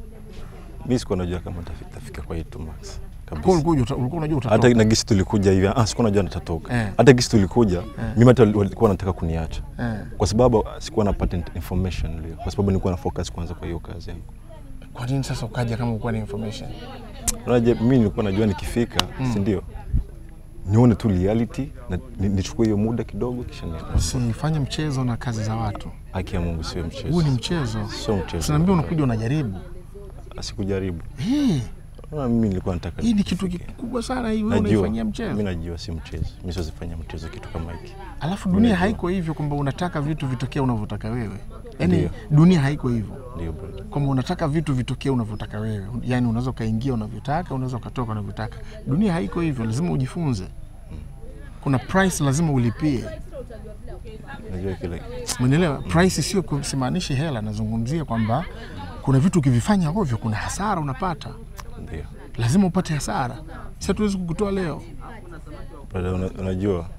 Mimi sikuwa najua kama tafika kwa hii two months.
kabisa. hiyo ulikuwa unajua utatoka.
Hata na gisi tulikuja hivi, ah, sikuwa najua nitatoka.
Eh.
Hata gisi tulikuja, mimi hata walikuwa wanataka kuniacha.
Eh.
Kwa sababu sikuwa napata information leo. Kwa sababu nilikuwa na focus kwanza kwa hiyo kazi yangu.
Kwa nini sasa ukaja kama ukuwa na information?
Unajua mimi nilikuwa najua nikifika,
Mm.
si ndio? Nione tu reality na nichukue hiyo muda kidogo kisha niende.
Usifanye mchezo na kazi za watu.
Haki ya Mungu sio mchezo.
Huu ni mchezo.
Sio mchezo.
Tunaambia unakuja unajaribu.
Asikujaribu.
Eh.
Ah, Mimi nilikuwa nataka
hii ni kitu kikubwa sana hii, wewe unaifanyia mchezo.
Mimi najua si mchezo. Mimi siwezi fanya mchezo kitu kama hiki.
Alafu dunia haiko hivyo kwamba unataka vitu vitokee unavyotaka wewe. Yaani dunia haiko hivyo.
Ndio bro.
Kwamba unataka vitu vitokee unavyotaka wewe. Yaani unaweza ukaingia unavyotaka, unaweza ukatoka unavyotaka. Dunia haiko hivyo, lazima ujifunze. Kuna price lazima ulipie.
Najua kile
Umeelewa? Price sio kusimaanishi hela, nazungumzia kwamba kuna vitu ukivifanya ovyo kuna hasara unapata.
ndio.
Lazima upate hasara. Sasa tuwezi kukutoa leo.
Una- unajua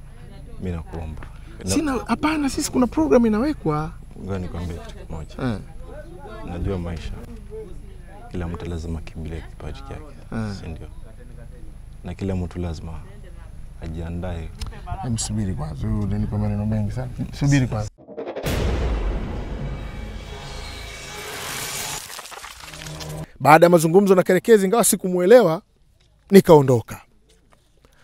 mimi nakuomba.
Sina hapana, sisi kuna program inawekwa.
Ngoja nikwambie kitu kimoja.
Eh.
Najua maisha, kila mtu lazima akimbilie kipaji chake,
Eh.
si ndio? Na kila mtu lazima ajiandae.
Hebu subiri kwanza, huyu unanipa maneno mengi sana. Subiri kwanza. Baada ya mazungumzo na Kerekezi, ingawa sikumwelewa, nikaondoka.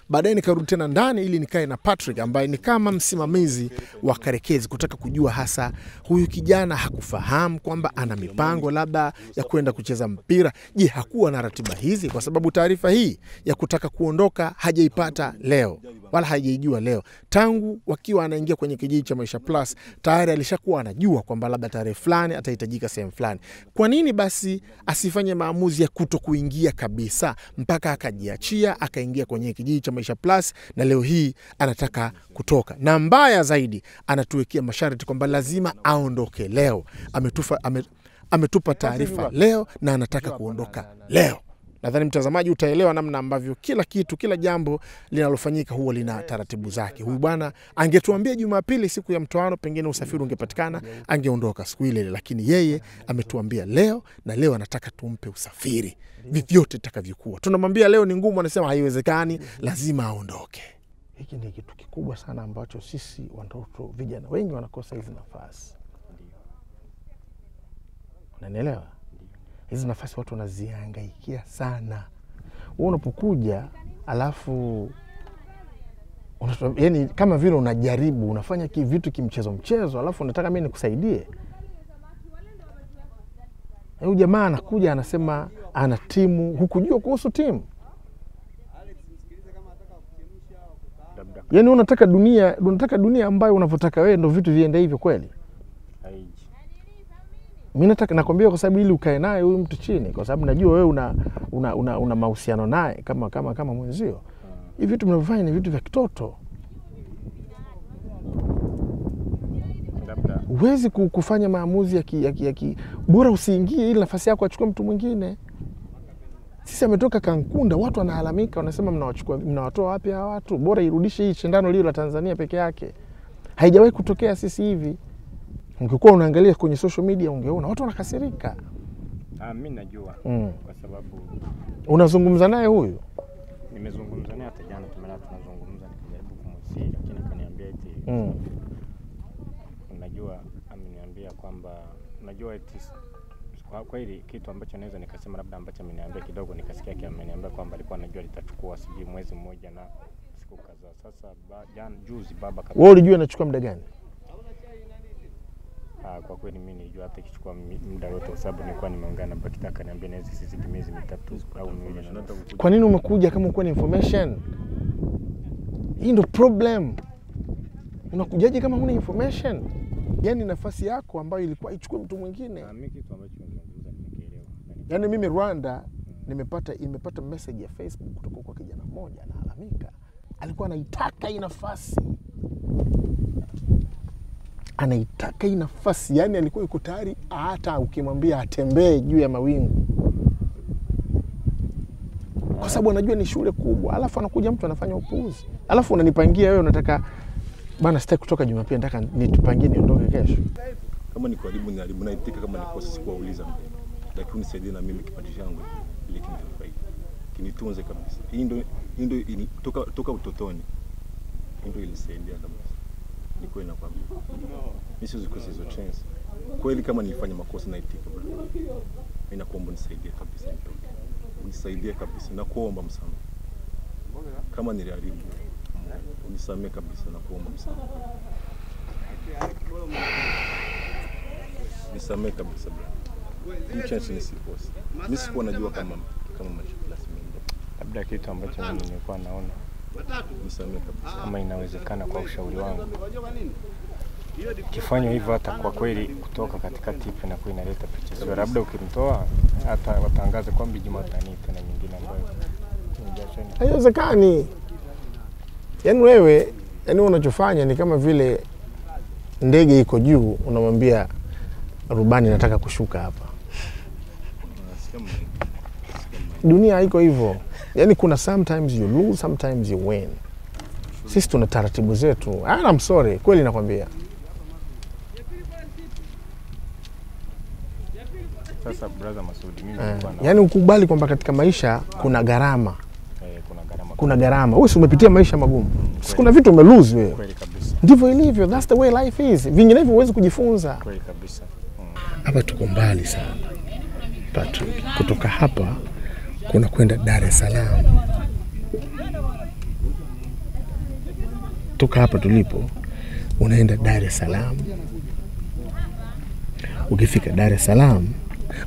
Baadaye nikarudi tena ndani ili nikae na Patrick ambaye ni kama msimamizi wa Karekezi, kutaka kujua hasa huyu kijana hakufahamu kwamba ana mipango labda ya kwenda kucheza mpira. Je, hakuwa na ratiba hizi? Kwa sababu taarifa hii ya kutaka kuondoka hajaipata leo wala hajaijua leo. Tangu wakiwa anaingia kwenye kijiji cha Maisha Plus tayari alishakuwa anajua kwamba labda tarehe fulani atahitajika sehemu fulani. Kwa nini basi asifanye maamuzi ya kuto kuingia kabisa mpaka akajiachia akaingia kwenye kijiji cha Maisha Plus na leo hii anataka kutoka, na mbaya zaidi anatuwekea masharti kwamba lazima aondoke leo. Ametufa, ame, ametupa taarifa leo na anataka kuondoka leo. Nadhani mtazamaji utaelewa namna ambavyo kila kitu, kila jambo linalofanyika huwa lina taratibu zake. Huyu bwana angetuambia Jumapili siku ya mtoano, pengine usafiri ungepatikana, angeondoka siku ile lakini yeye ametuambia leo, na leo anataka tumpe usafiri vyovyote takavyokuwa. Tunamwambia leo ni ngumu, anasema haiwezekani, lazima aondoke. Hiki ni kitu kikubwa sana ambacho sisi watoto vijana wengi wanakosa hizi nafasi. Unanielewa? Hizi nafasi watu wanazihangaikia sana. Wewe unapokuja alafu yani kama vile unajaribu unafanya ki vitu kimchezo mchezo, alafu unataka mimi nikusaidie. Huyu jamaa anakuja anasema ana timu, hukujua kuhusu timu. Yani unataka dunia, unataka dunia ambayo unavyotaka wewe ndo vitu viende hivyo kweli? Mi nataka nakwambia kwa sababu ili ukae naye huyu mtu chini, kwa sababu najua wewe una, una, una, una mahusiano naye kama, kama, kama mwenzio. Hivi vitu mnavyofanya ni vitu vya kitoto. Huwezi kufanya maamuzi ya ki, ya ki, ya ki, bora usiingie ili nafasi yako achukue mtu mwingine. Sisi ametoka Kankunda, watu wanalalamika, wanasema mnawachukua mnawatoa wapi hawa watu? Bora irudishe hii shindano lio la Tanzania peke yake. Haijawahi kutokea sisi hivi. Ungekuwa unaangalia kwenye social media, ungeona watu wanakasirika.
Ah, mi najua
Mm.
kwa sababu
Unazungumza naye huyu
nimezungumza naye hata jana, tumelala tunazungumza, nikijaribu kumsii, lakini akaniambia eti
Mm.
unajua, ameniambia kwamba unajua eti kwa kweli kitu ambacho naweza nikasema labda ambacho ameniambia kidogo nikasikia ki ameniambia kwamba alikuwa anajua litachukua sijui mwezi mmoja na siku kadhaa. Sasa ba, jan, juzi baba kabisa-
wewe ulijua inachukua muda gani?
Ah, kwa kweli mimi nilijua hata ikichukua muda wote, kwa sababu nilikuwa nimeongea na Bakita akaniambia naweza sizidi miezi mitatu au miwili.
Kwa nini umekuja kama ukuwa na information? Hii ndo problem. Unakujaje kama huna information? Yani nafasi yako ambayo ilikuwa ichukue mtu mwingine.
Mimi kitu ambacho nimezungumza nimekielewa.
Yani mimi Rwanda nimepata imepata message ya Facebook kutoka kwa kijana mmoja analalamika, alikuwa anaitaka hii nafasi, anaitaka hii nafasi, yani alikuwa yuko tayari hata ukimwambia atembee juu ya mawingu, kwa sababu anajua ni shule kubwa. Alafu anakuja mtu anafanya upuuzi, alafu unanipangia wewe, unataka bana, sitaki kutoka Jumapili, nataka nitupangie niondoke kesho.
Kama ni kuharibu ni haribu, naitika kama ni kosa sikuwauliza mbele, lakini unisaidie na mimi kipato changu ili kinifaidi kinitunze kabisa. Hii ndio hii ndio toka toka utotoni, hii ndio ilisaidia kabisa. Ni kweli nakwambia, mimi siwezi kukosa hizo chance kweli. Kama nilifanya makosa naitika, bro, mimi nakuomba unisaidie kabisa, nitoke, unisaidie kabisa, nakuomba msamaha. Kama niliharibu, unisamee kabisa, nakuomba msamaha. nisamee kabisa bro. Hii chance nisikose. Mimi sikuwa najua kama kama maisha plus mimi.
Labda kitu ambacho mimi nilikuwa naona
Kabisa.
kama inawezekana, kwa ushauri wangu, kifanywa hivyo, hata kwa kweli kutoka katika tipu inakuwa inaleta picha sio, labda ukimtoa hata watangaze kwamba Jumatani tena nyingine ambayo.
Haiwezekani. Yaani wewe, yani unachofanya ni kama vile ndege iko juu, unamwambia rubani, nataka kushuka hapa. Dunia haiko hivyo. Yaani kuna sometimes you lose, sometimes you win. Sisi tuna taratibu zetu. Ah, I'm sorry, kweli nakwambia.
Sasa brother Masudi, mimi
Eh,
nilikuwa na
yaani ukubali kwamba katika maisha kuna gharama,
eh, kuna gharama
kuna. Wewe umepitia maisha magumu, si kuna vitu umelose wewe. Ndivyo ilivyo, that's the way life is. Vinginevyo huwezi kujifunza.
kweli kabisa.
Hapa tuko mbali sana Patrick. Kutoka hapa kuna kwenda Dar es Salaam. Toka hapa tulipo unaenda Dar es Salaam. Ukifika Dar es Salaam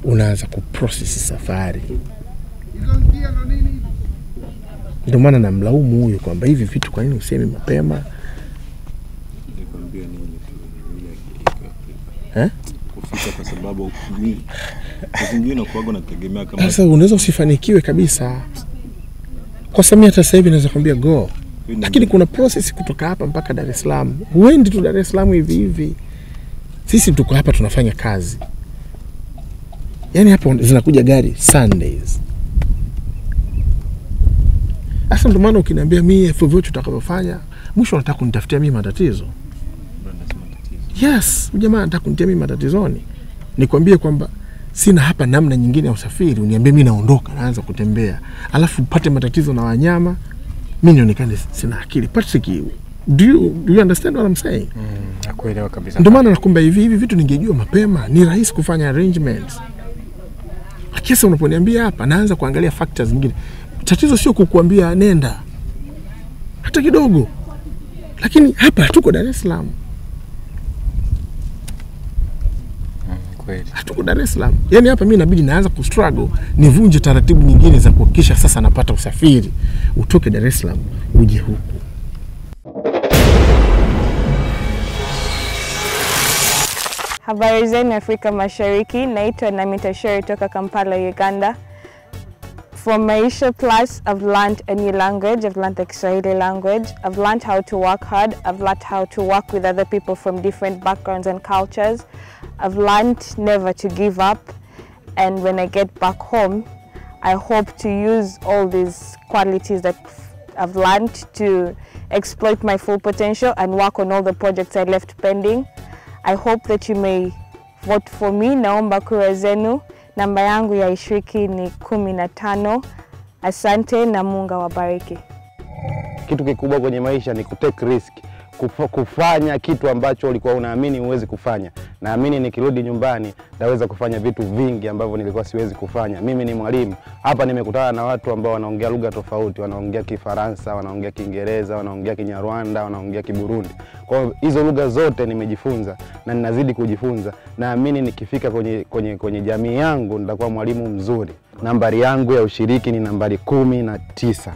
unaanza kuprosesi safari. Ndio maana namlaumu huyu kwamba hivi vitu kwa nini usemi mapema eh?
Kufika kwa sababu zingine nyingine nategemea kama
Sasa unaweza usifanikiwe kabisa. Kwa Samia hata sasa hivi naweza kwambia go, lakini kuna process kutoka hapa mpaka Dar es Salaam. Huendi tu Dar es Salaam hivi hivi. Sisi tuko hapa tunafanya kazi, Yani hapa zinakuja gari Sundays, Sasa ndio maana ukiniambia mimi vyovyote utakavyofanya, mwisho unataka kunitafutia mimi matatizo. Yes, jamaa anataka kunitia mimi matatizoni. Nikwambie kwamba sina hapa namna nyingine ya usafiri, uniambie mimi naondoka, naanza kutembea, alafu pate matatizo na wanyama, mimi nionekane sina akili. Patrick, do you, do you understand what I'm saying?
Mm, Nakuelewa kabisa.
Ndio maana nakumba hivi hivi vitu ningejua mapema, ni rahisi kufanya arrangements. Lakini unaponiambia hapa, naanza kuangalia factors nyingine. Tatizo sio kukuambia nenda, hata kidogo, lakini hapa tuko Dar es Salaam,
Kweli.
hatuko Dar es Salaam. Yani hapa mi inabidi naanza kustruggle, nivunje taratibu nyingine za kuhakikisha sasa napata usafiri utoke Dar es Salaam uje huku.
Habari zenu Afrika Mashariki, naitwa Namita Sheri toka Kampala, Uganda. From Maisha Plus, I've learned a new language. I've learned the Kiswahili language. I've learned how to work hard. I've learned how to work with other people from different backgrounds and cultures. I've learned never to give up. And when I get back home, I hope to use all these qualities that I've learned to exploit my full potential and work on all the projects I left pending. I hope that you may vote for me. Naomba kura zenu. Namba yangu ya ishiriki ni kumi na tano. Asante na Mungu awabariki.
Kitu kikubwa kwenye maisha ni kutake risk, kufanya kitu ambacho ulikuwa unaamini huwezi kufanya. Naamini nikirudi nyumbani naweza kufanya vitu vingi ambavyo nilikuwa siwezi kufanya. Mimi ni mwalimu hapa, nimekutana na watu ambao wanaongea lugha tofauti, wanaongea Kifaransa, wanaongea Kiingereza, wanaongea Kinyarwanda, wanaongea Kiburundi. Kwa hiyo hizo lugha zote nimejifunza na ninazidi kujifunza. Naamini nikifika kwenye, kwenye, kwenye jamii yangu nitakuwa mwalimu mzuri. Nambari yangu ya ushiriki ni nambari kumi na tisa.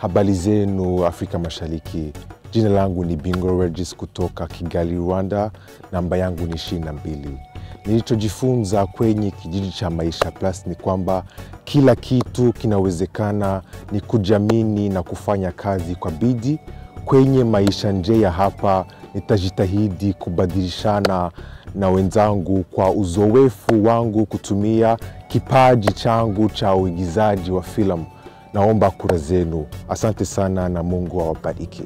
Habari zenu Afrika Mashariki, jina langu ni Bingo Regis kutoka Kigali, Rwanda. Namba yangu ni ishirini na mbili. Nilichojifunza kwenye kijiji cha Maisha Plus ni kwamba kila kitu kinawezekana, ni kujamini na kufanya kazi kwa bidi Kwenye maisha nje ya hapa, nitajitahidi kubadilishana na wenzangu kwa uzoefu wangu, kutumia kipaji changu cha uigizaji wa filamu. Naomba kura zenu. Asante sana na Mungu awabariki.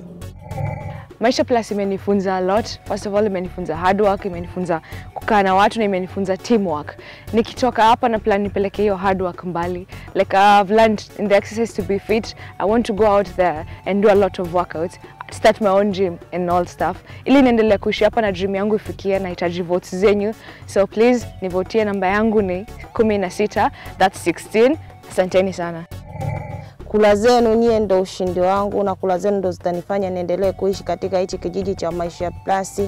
Maisha Plus imenifunza a lot. First of all, imenifunza hard work, imenifunza kukaa na watu na imenifunza teamwork. Nikitoka hapa na plan nipeleke hiyo hard work mbali. Like I've learned in the exercise to be fit. I want to go out there and do a lot of workouts. Start my own gym and all stuff. Ili niendelee kuishi hapa na dream yangu ifikie nahitaji votes zenyu. So please nivotie, namba yangu ni kumi na sita, that's 16. Asanteni sana.
Kula zenu nyie ndo ushindi wangu na kula zenu ndo zitanifanya niendelee kuishi katika hichi kijiji cha Maisha Plus,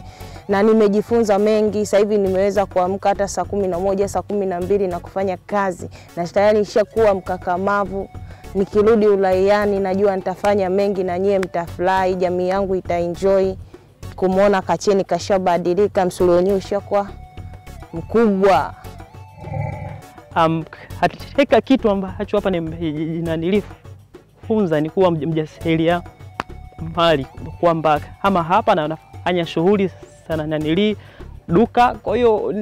na nimejifunza mengi. Sasa hivi nimeweza kuamka hata saa kumi na moja saa kumi na mbili na kufanya kazi, na tayari nishakuwa mkakamavu. Nikirudi uraiani, najua nitafanya mengi na nyie mtafurahi, jamii yangu itaenjoy kumwona Kacheni kashabadilika, msuli wenyewe ushakuwa mkubwa.
um, hatika kitu ambacho hapa nilifunza ni kuwa mj- mjasiria mali kwamba kama hapa na nafanya shughuli sana nanili duka, kwa hiyo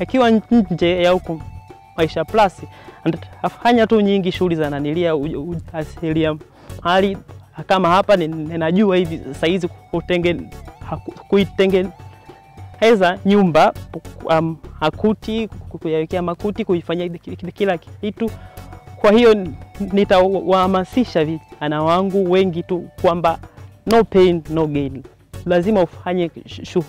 ikiwa nje ya huku Maisha Plus nitafanya tu nyingi shughuli za nanilia ujasiria mali kama hapa ni- ninajua hivi saizi kutenge kuitengeneza nyumba um, hakuti kuyawekea makuti kuifanyia ki- ki- kila kitu. Kwa hiyo nitawahamasisha vijana wangu wengi tu kwamba no pain no gain, lazima ufanye sh- shu-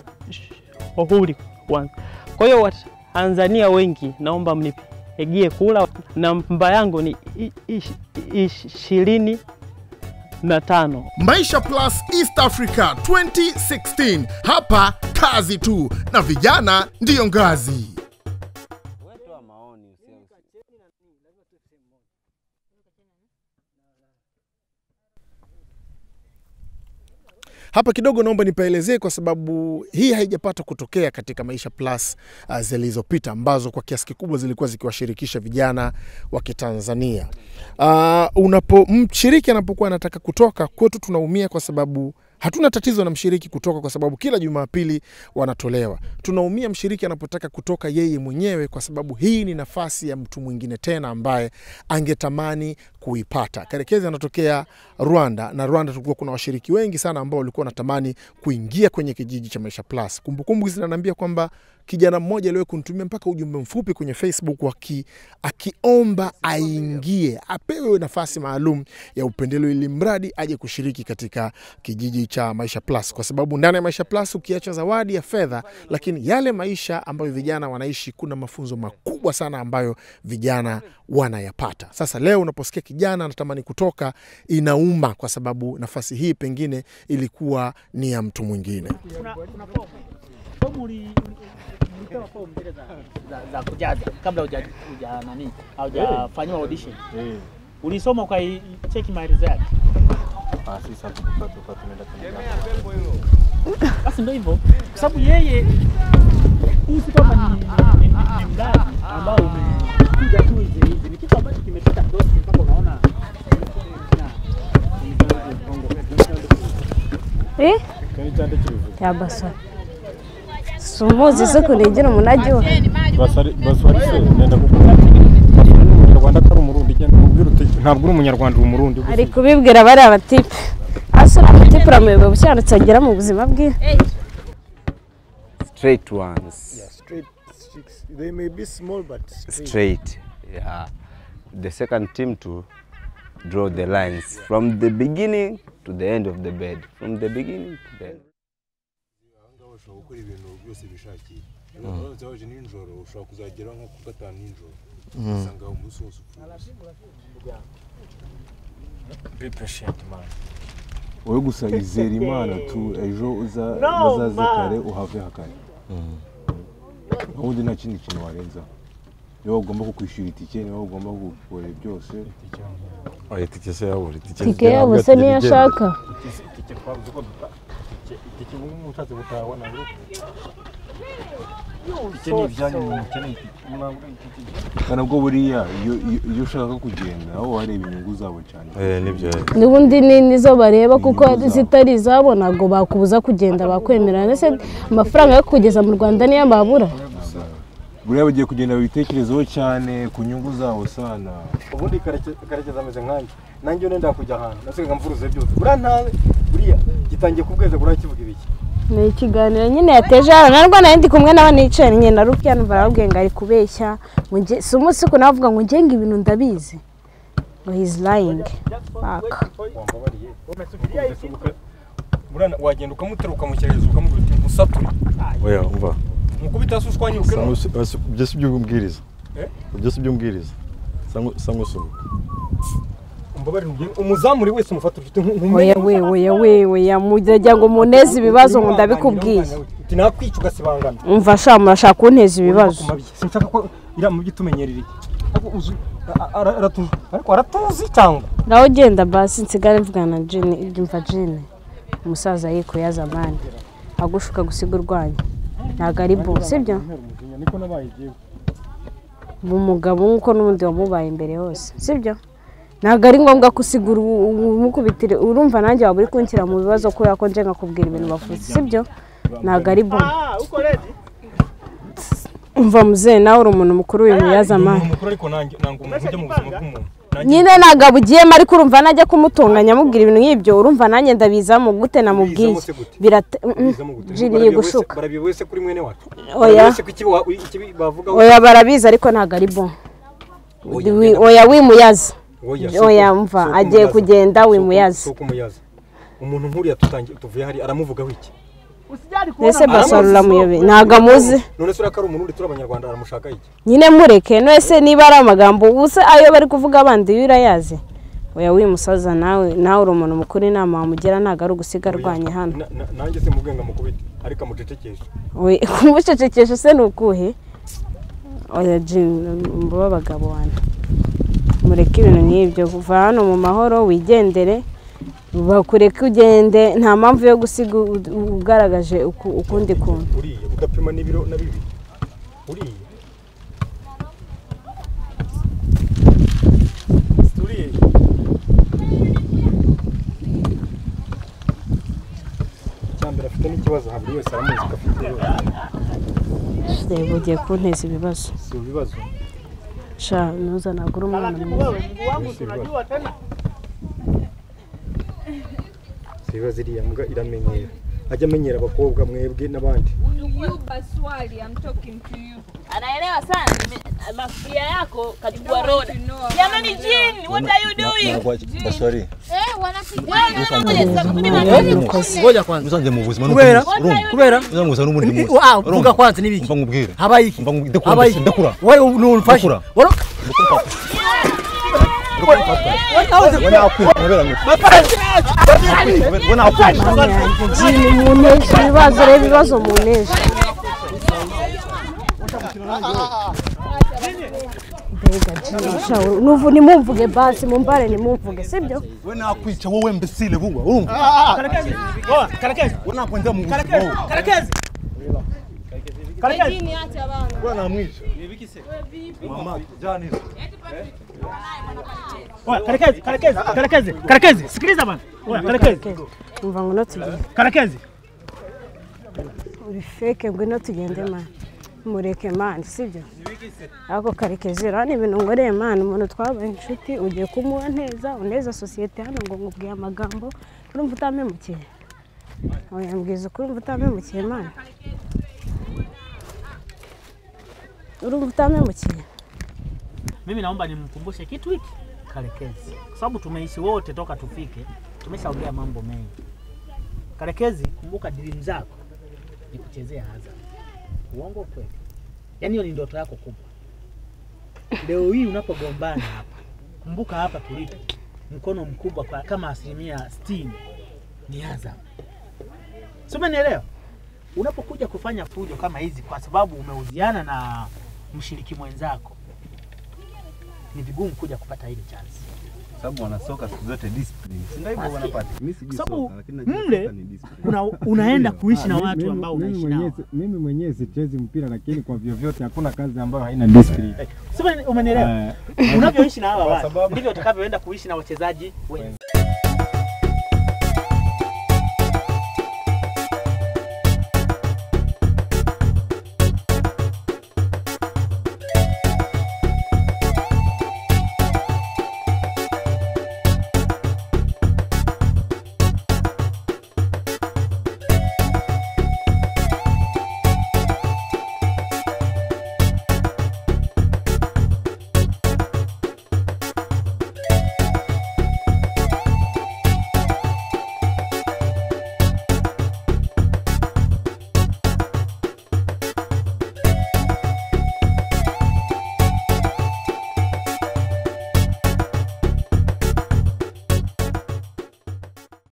shughuli kwanza. Kwa hiyo Watanzania wengi, naomba mnipigie kula. Namba yangu ni ishirini na tano.
Maisha Plus East Africa 2016. Hapa kazi tu na vijana ndiyo ngazi. Hapa kidogo naomba nipaelezee kwa sababu hii haijapata kutokea katika Maisha Plus uh, zilizopita ambazo kwa kiasi kikubwa zilikuwa zikiwashirikisha vijana wa Kitanzania. Uh, unapo mshiriki anapokuwa anataka kutoka kwetu tunaumia kwa sababu Hatuna tatizo na mshiriki kutoka, kwa sababu kila Jumapili wanatolewa. Tunaumia mshiriki anapotaka kutoka yeye mwenyewe, kwa sababu hii ni nafasi ya mtu mwingine tena ambaye angetamani kuipata. Karekezi anatokea Rwanda, na Rwanda tulikuwa kuna washiriki wengi sana ambao walikuwa wanatamani kuingia kwenye kijiji cha Maisha Plus. Kumbukumbu zinaniambia kwamba kijana mmoja aliwahi kunitumia mpaka ujumbe mfupi kwenye Facebook waki, akiomba aingie apewe nafasi maalum ya upendeleo ili mradi aje kushiriki katika kijiji cha Maisha Plus, kwa sababu ndani ya Maisha Plus ukiacha zawadi ya fedha, lakini yale maisha ambayo vijana wanaishi, kuna mafunzo makubwa sana ambayo vijana wanayapata. Sasa leo unaposikia kijana anatamani kutoka, inauma kwa sababu nafasi hii pengine ilikuwa ni ya mtu mwingine.
Fomu. Uli- uli- ulipewa fomu zile za, za, za kujaza kabla huja huja nani haujafanyiwa audition. Ulisoma ukaicheki maelezo yake. Basi ndio hivyo, kwa sababu yeye huu si kwamba ni, ni, ni, ni mradi ambao umekuja tu hizi hizi, ni kitu ambacho kimepita dosi mpaka ya
basore si umuzi se kunegera umunagi we basore se ndenda gukunda umunyarwanda atari umurundi genda umubwire
ntabwo uri umunyarwanda uri umurundi
ari kubibwira bariya batipe asa amatipe uramuyoboye gusobanutse agera mu buzima bwe.
Straight ones.
Straight
the second team too. Draw the lines from the beginning to the end of the bed from the beginning to the end
ushobora gukora ibintu byose bishakiye
Mm.
uramutse waje nijoro ushobora kuzagera nko ku gatanu nijoro
Mm.
usanga umunsi wose upfuye
Be patient man.
wowe gusa izera imana tu ejo uzaze
man.
kare uhave hakare ubundi nta kindi kintu warenzaho niba ugomba kukwishyura itike niba ugomba kugura byose
oya itike se yabura itike
Tike yabo se niyo ashaka.
Itike twavuze ko duta- itike ubu mushatse gutabona itike ni ibyanyu itike mwabura itike
kandi nabwo buriya iyo ushaka kugenda aho wareba inyungu zabo cyane
ni byo
Nubundi ni nizo bareba kuko zitari izabo ntabwo bakubuza kugenda bakwemerera ndetse amafaranga yo kugeza mu Rwanda niyo babura.
Buriya bagiye kugenda babitekerezaho cyane ku nyungu zabo sana
ubundi Kareke- karekezi ameze nkanjye nanjye iyo nenda kujya ahantu nasigaga mvuruze byose buriya ntawe buriya gitangiye kubweza buriya kivuga ibiki
Ni ikiganiro nyine yateje hano narwo nari ndi kumwe nawe nicaye nyine na Rukiya numva arababwiye ngo ari kubeshya si umunsi ko navuga ngo njye ngo ibintu ndabizi ngo fuck
wambabariye buriya wagenda ukamuterura ukamushyira hejuru ukamubwira uti musature
oya umva
mukubita hasi
ushwanye ukirimo ibyo si
by'ubwiriza
ibyo eh? si by'ubwiriza
sa nkusoma umuzamuri wese umufata ufite
nk'umwenda we we we we yamugira ngo muneze ibibazo ngo ndabikubwiye.
nakwica ugasibangana.
Mva sha murashaka kunteza ibibazo.
sinshaka ko iriya mubyo tumenyereye. Ariko aratuzi. Cyangwa?
Nawe ugenda basi nsigare mvugana jene mva jene. Umusaza yikuye azamani agushuka gusiga urwanyu. Ntabwo ari bo sibyo ubu umugabo nk'uko n'ubundi wamubaye imbere hose sibyo ntabwo ari ngombwa gusigura umukubitire urumva nanjye waba uri kunshyira mu bibazo kubera ko nje nkakubwira ibintu bavuze sibyo ntabwo ari bo umva muzehe nawe uri umuntu mukuru uyu muyazamani nyine ntabwo abugiyemo ariko urumva najya kumutunganya amubwira ibintu nk'ibyo. Urumva nanjye ndabizamo gute namubwiye.
Birajiriye gushuka
oya. Barabizi ariko ntabwo ari bo
oya
wimuyaza
oya
mva. agiye kugenda wimuyaza
umuntu nk'uriya tuvuye hari aramuvugaho iki
Mbese Basaro uramuyobe ntabwo amuzi.
None se uriya ko ari umuntu uri turi abanyarwanda aramushaka iki?
Nyine mureke nese niba ari amagambo ubusa ayo bari kuvuga abandi iyo urayazi. Oya wimusaza nawe nawe uri umuntu mukuru inama wamugira ntabwo ari ugusiga arwanya hano.
Na- na- nanjye se mubwe ngo amukubite ariko amucecekeshe.
We- (laughs) kumucecekesha se ni ukuhe oya jini mbuba abagabo wanjye mureke ibintu nk'ibyo kuva hano mu mahoro wigendere. Bakureke ugende nta mpamvu yo gusiga ugaragaje uku- ukundi kuntu.
Uriya udapima n'ibiro na bibiri. Uriya. Uriya. Ibibazo ntabwo buri wese aramuzi ko afite
reba ugiye kunteza ibibazo.
Si ibibazo.
Sha nuza nagura umwana mwiza.
Si ziriya mbwa iramenyera. Ajya amenyera abakobwa mwebwe n'abandi.
You Baswali, I'm talking to you. Anaelewa sana mafikiria yako kachukua roda. Jamani Jean, what are you doing?
Sorry.
Eh,
ngoja kwanza.
Uzange muvuzi manu
kubera?
urumva
kubera?
Uzange muvuzi n'umundi
Ni- ah, vuga kwanza iki iki
ndakura
wewe
Ndakura.
Jini munesha ibibazo reba mbega nuvu nimumvuge basi mumbare nimumvuge sibyo
we nakwica wowe mbesile buba urumva
Karekezi. Oa, karekezi.
we nakwenza mu
Karekezi. Karekezi. Karekezi.
Jini acha bana.
mama
Oa, karekezi, karekezi, karekezi, karekezi. Sikiliza bana. Karekezi.
umva ngo tugende
Karekezi.
Urifeke ngwino tugende mani mureke mani sibyo Ako karekezi rani ibintu ngoreye mani umuntu twabaye inshuti ugiye kumuha neza uneza sosiyete hano ngo nkubwiye amagambo. Urumva utamemukiye oya mbwiza ukuri urumva utamemukiye mani utamemukiye
Mimi naomba nimkumbushe kitu hiki Karekezi, kwa sababu tumeishi wote toka tufike, tumeshaongea mambo mengi. Karekezi, kumbuka dream zako ni kuchezea Azam. Uongo kweli? Yaani hiyo ni ndoto yako kubwa. Leo hii unapogombana hapa, kumbuka hapa tulipo, mkono mkubwa kwa kama asilimia sitini ni Azam. Si umenielewa? Unapokuja kufanya fujo kama hizi kwa sababu umeuziana na mshiriki mwenzako, ni vigumu kuja kupata ile chance.
sababu wanasoka siku zote discipline si ndio hivyo wanapata mimi sijui
Sababu
soka lakini najua
mle
soka ni discipline
una, unaenda kuishi na watu ambao unaishi
mwenyewe
nao.
Mimi mwenyewe sichezi mpira, lakini kwa vyovyote hakuna kazi ambayo haina discipline.
Sema umenielewa?
Eh,
Unavyoishi na hawa watu ndivyo utakavyoenda kuishi na wachezaji wengi.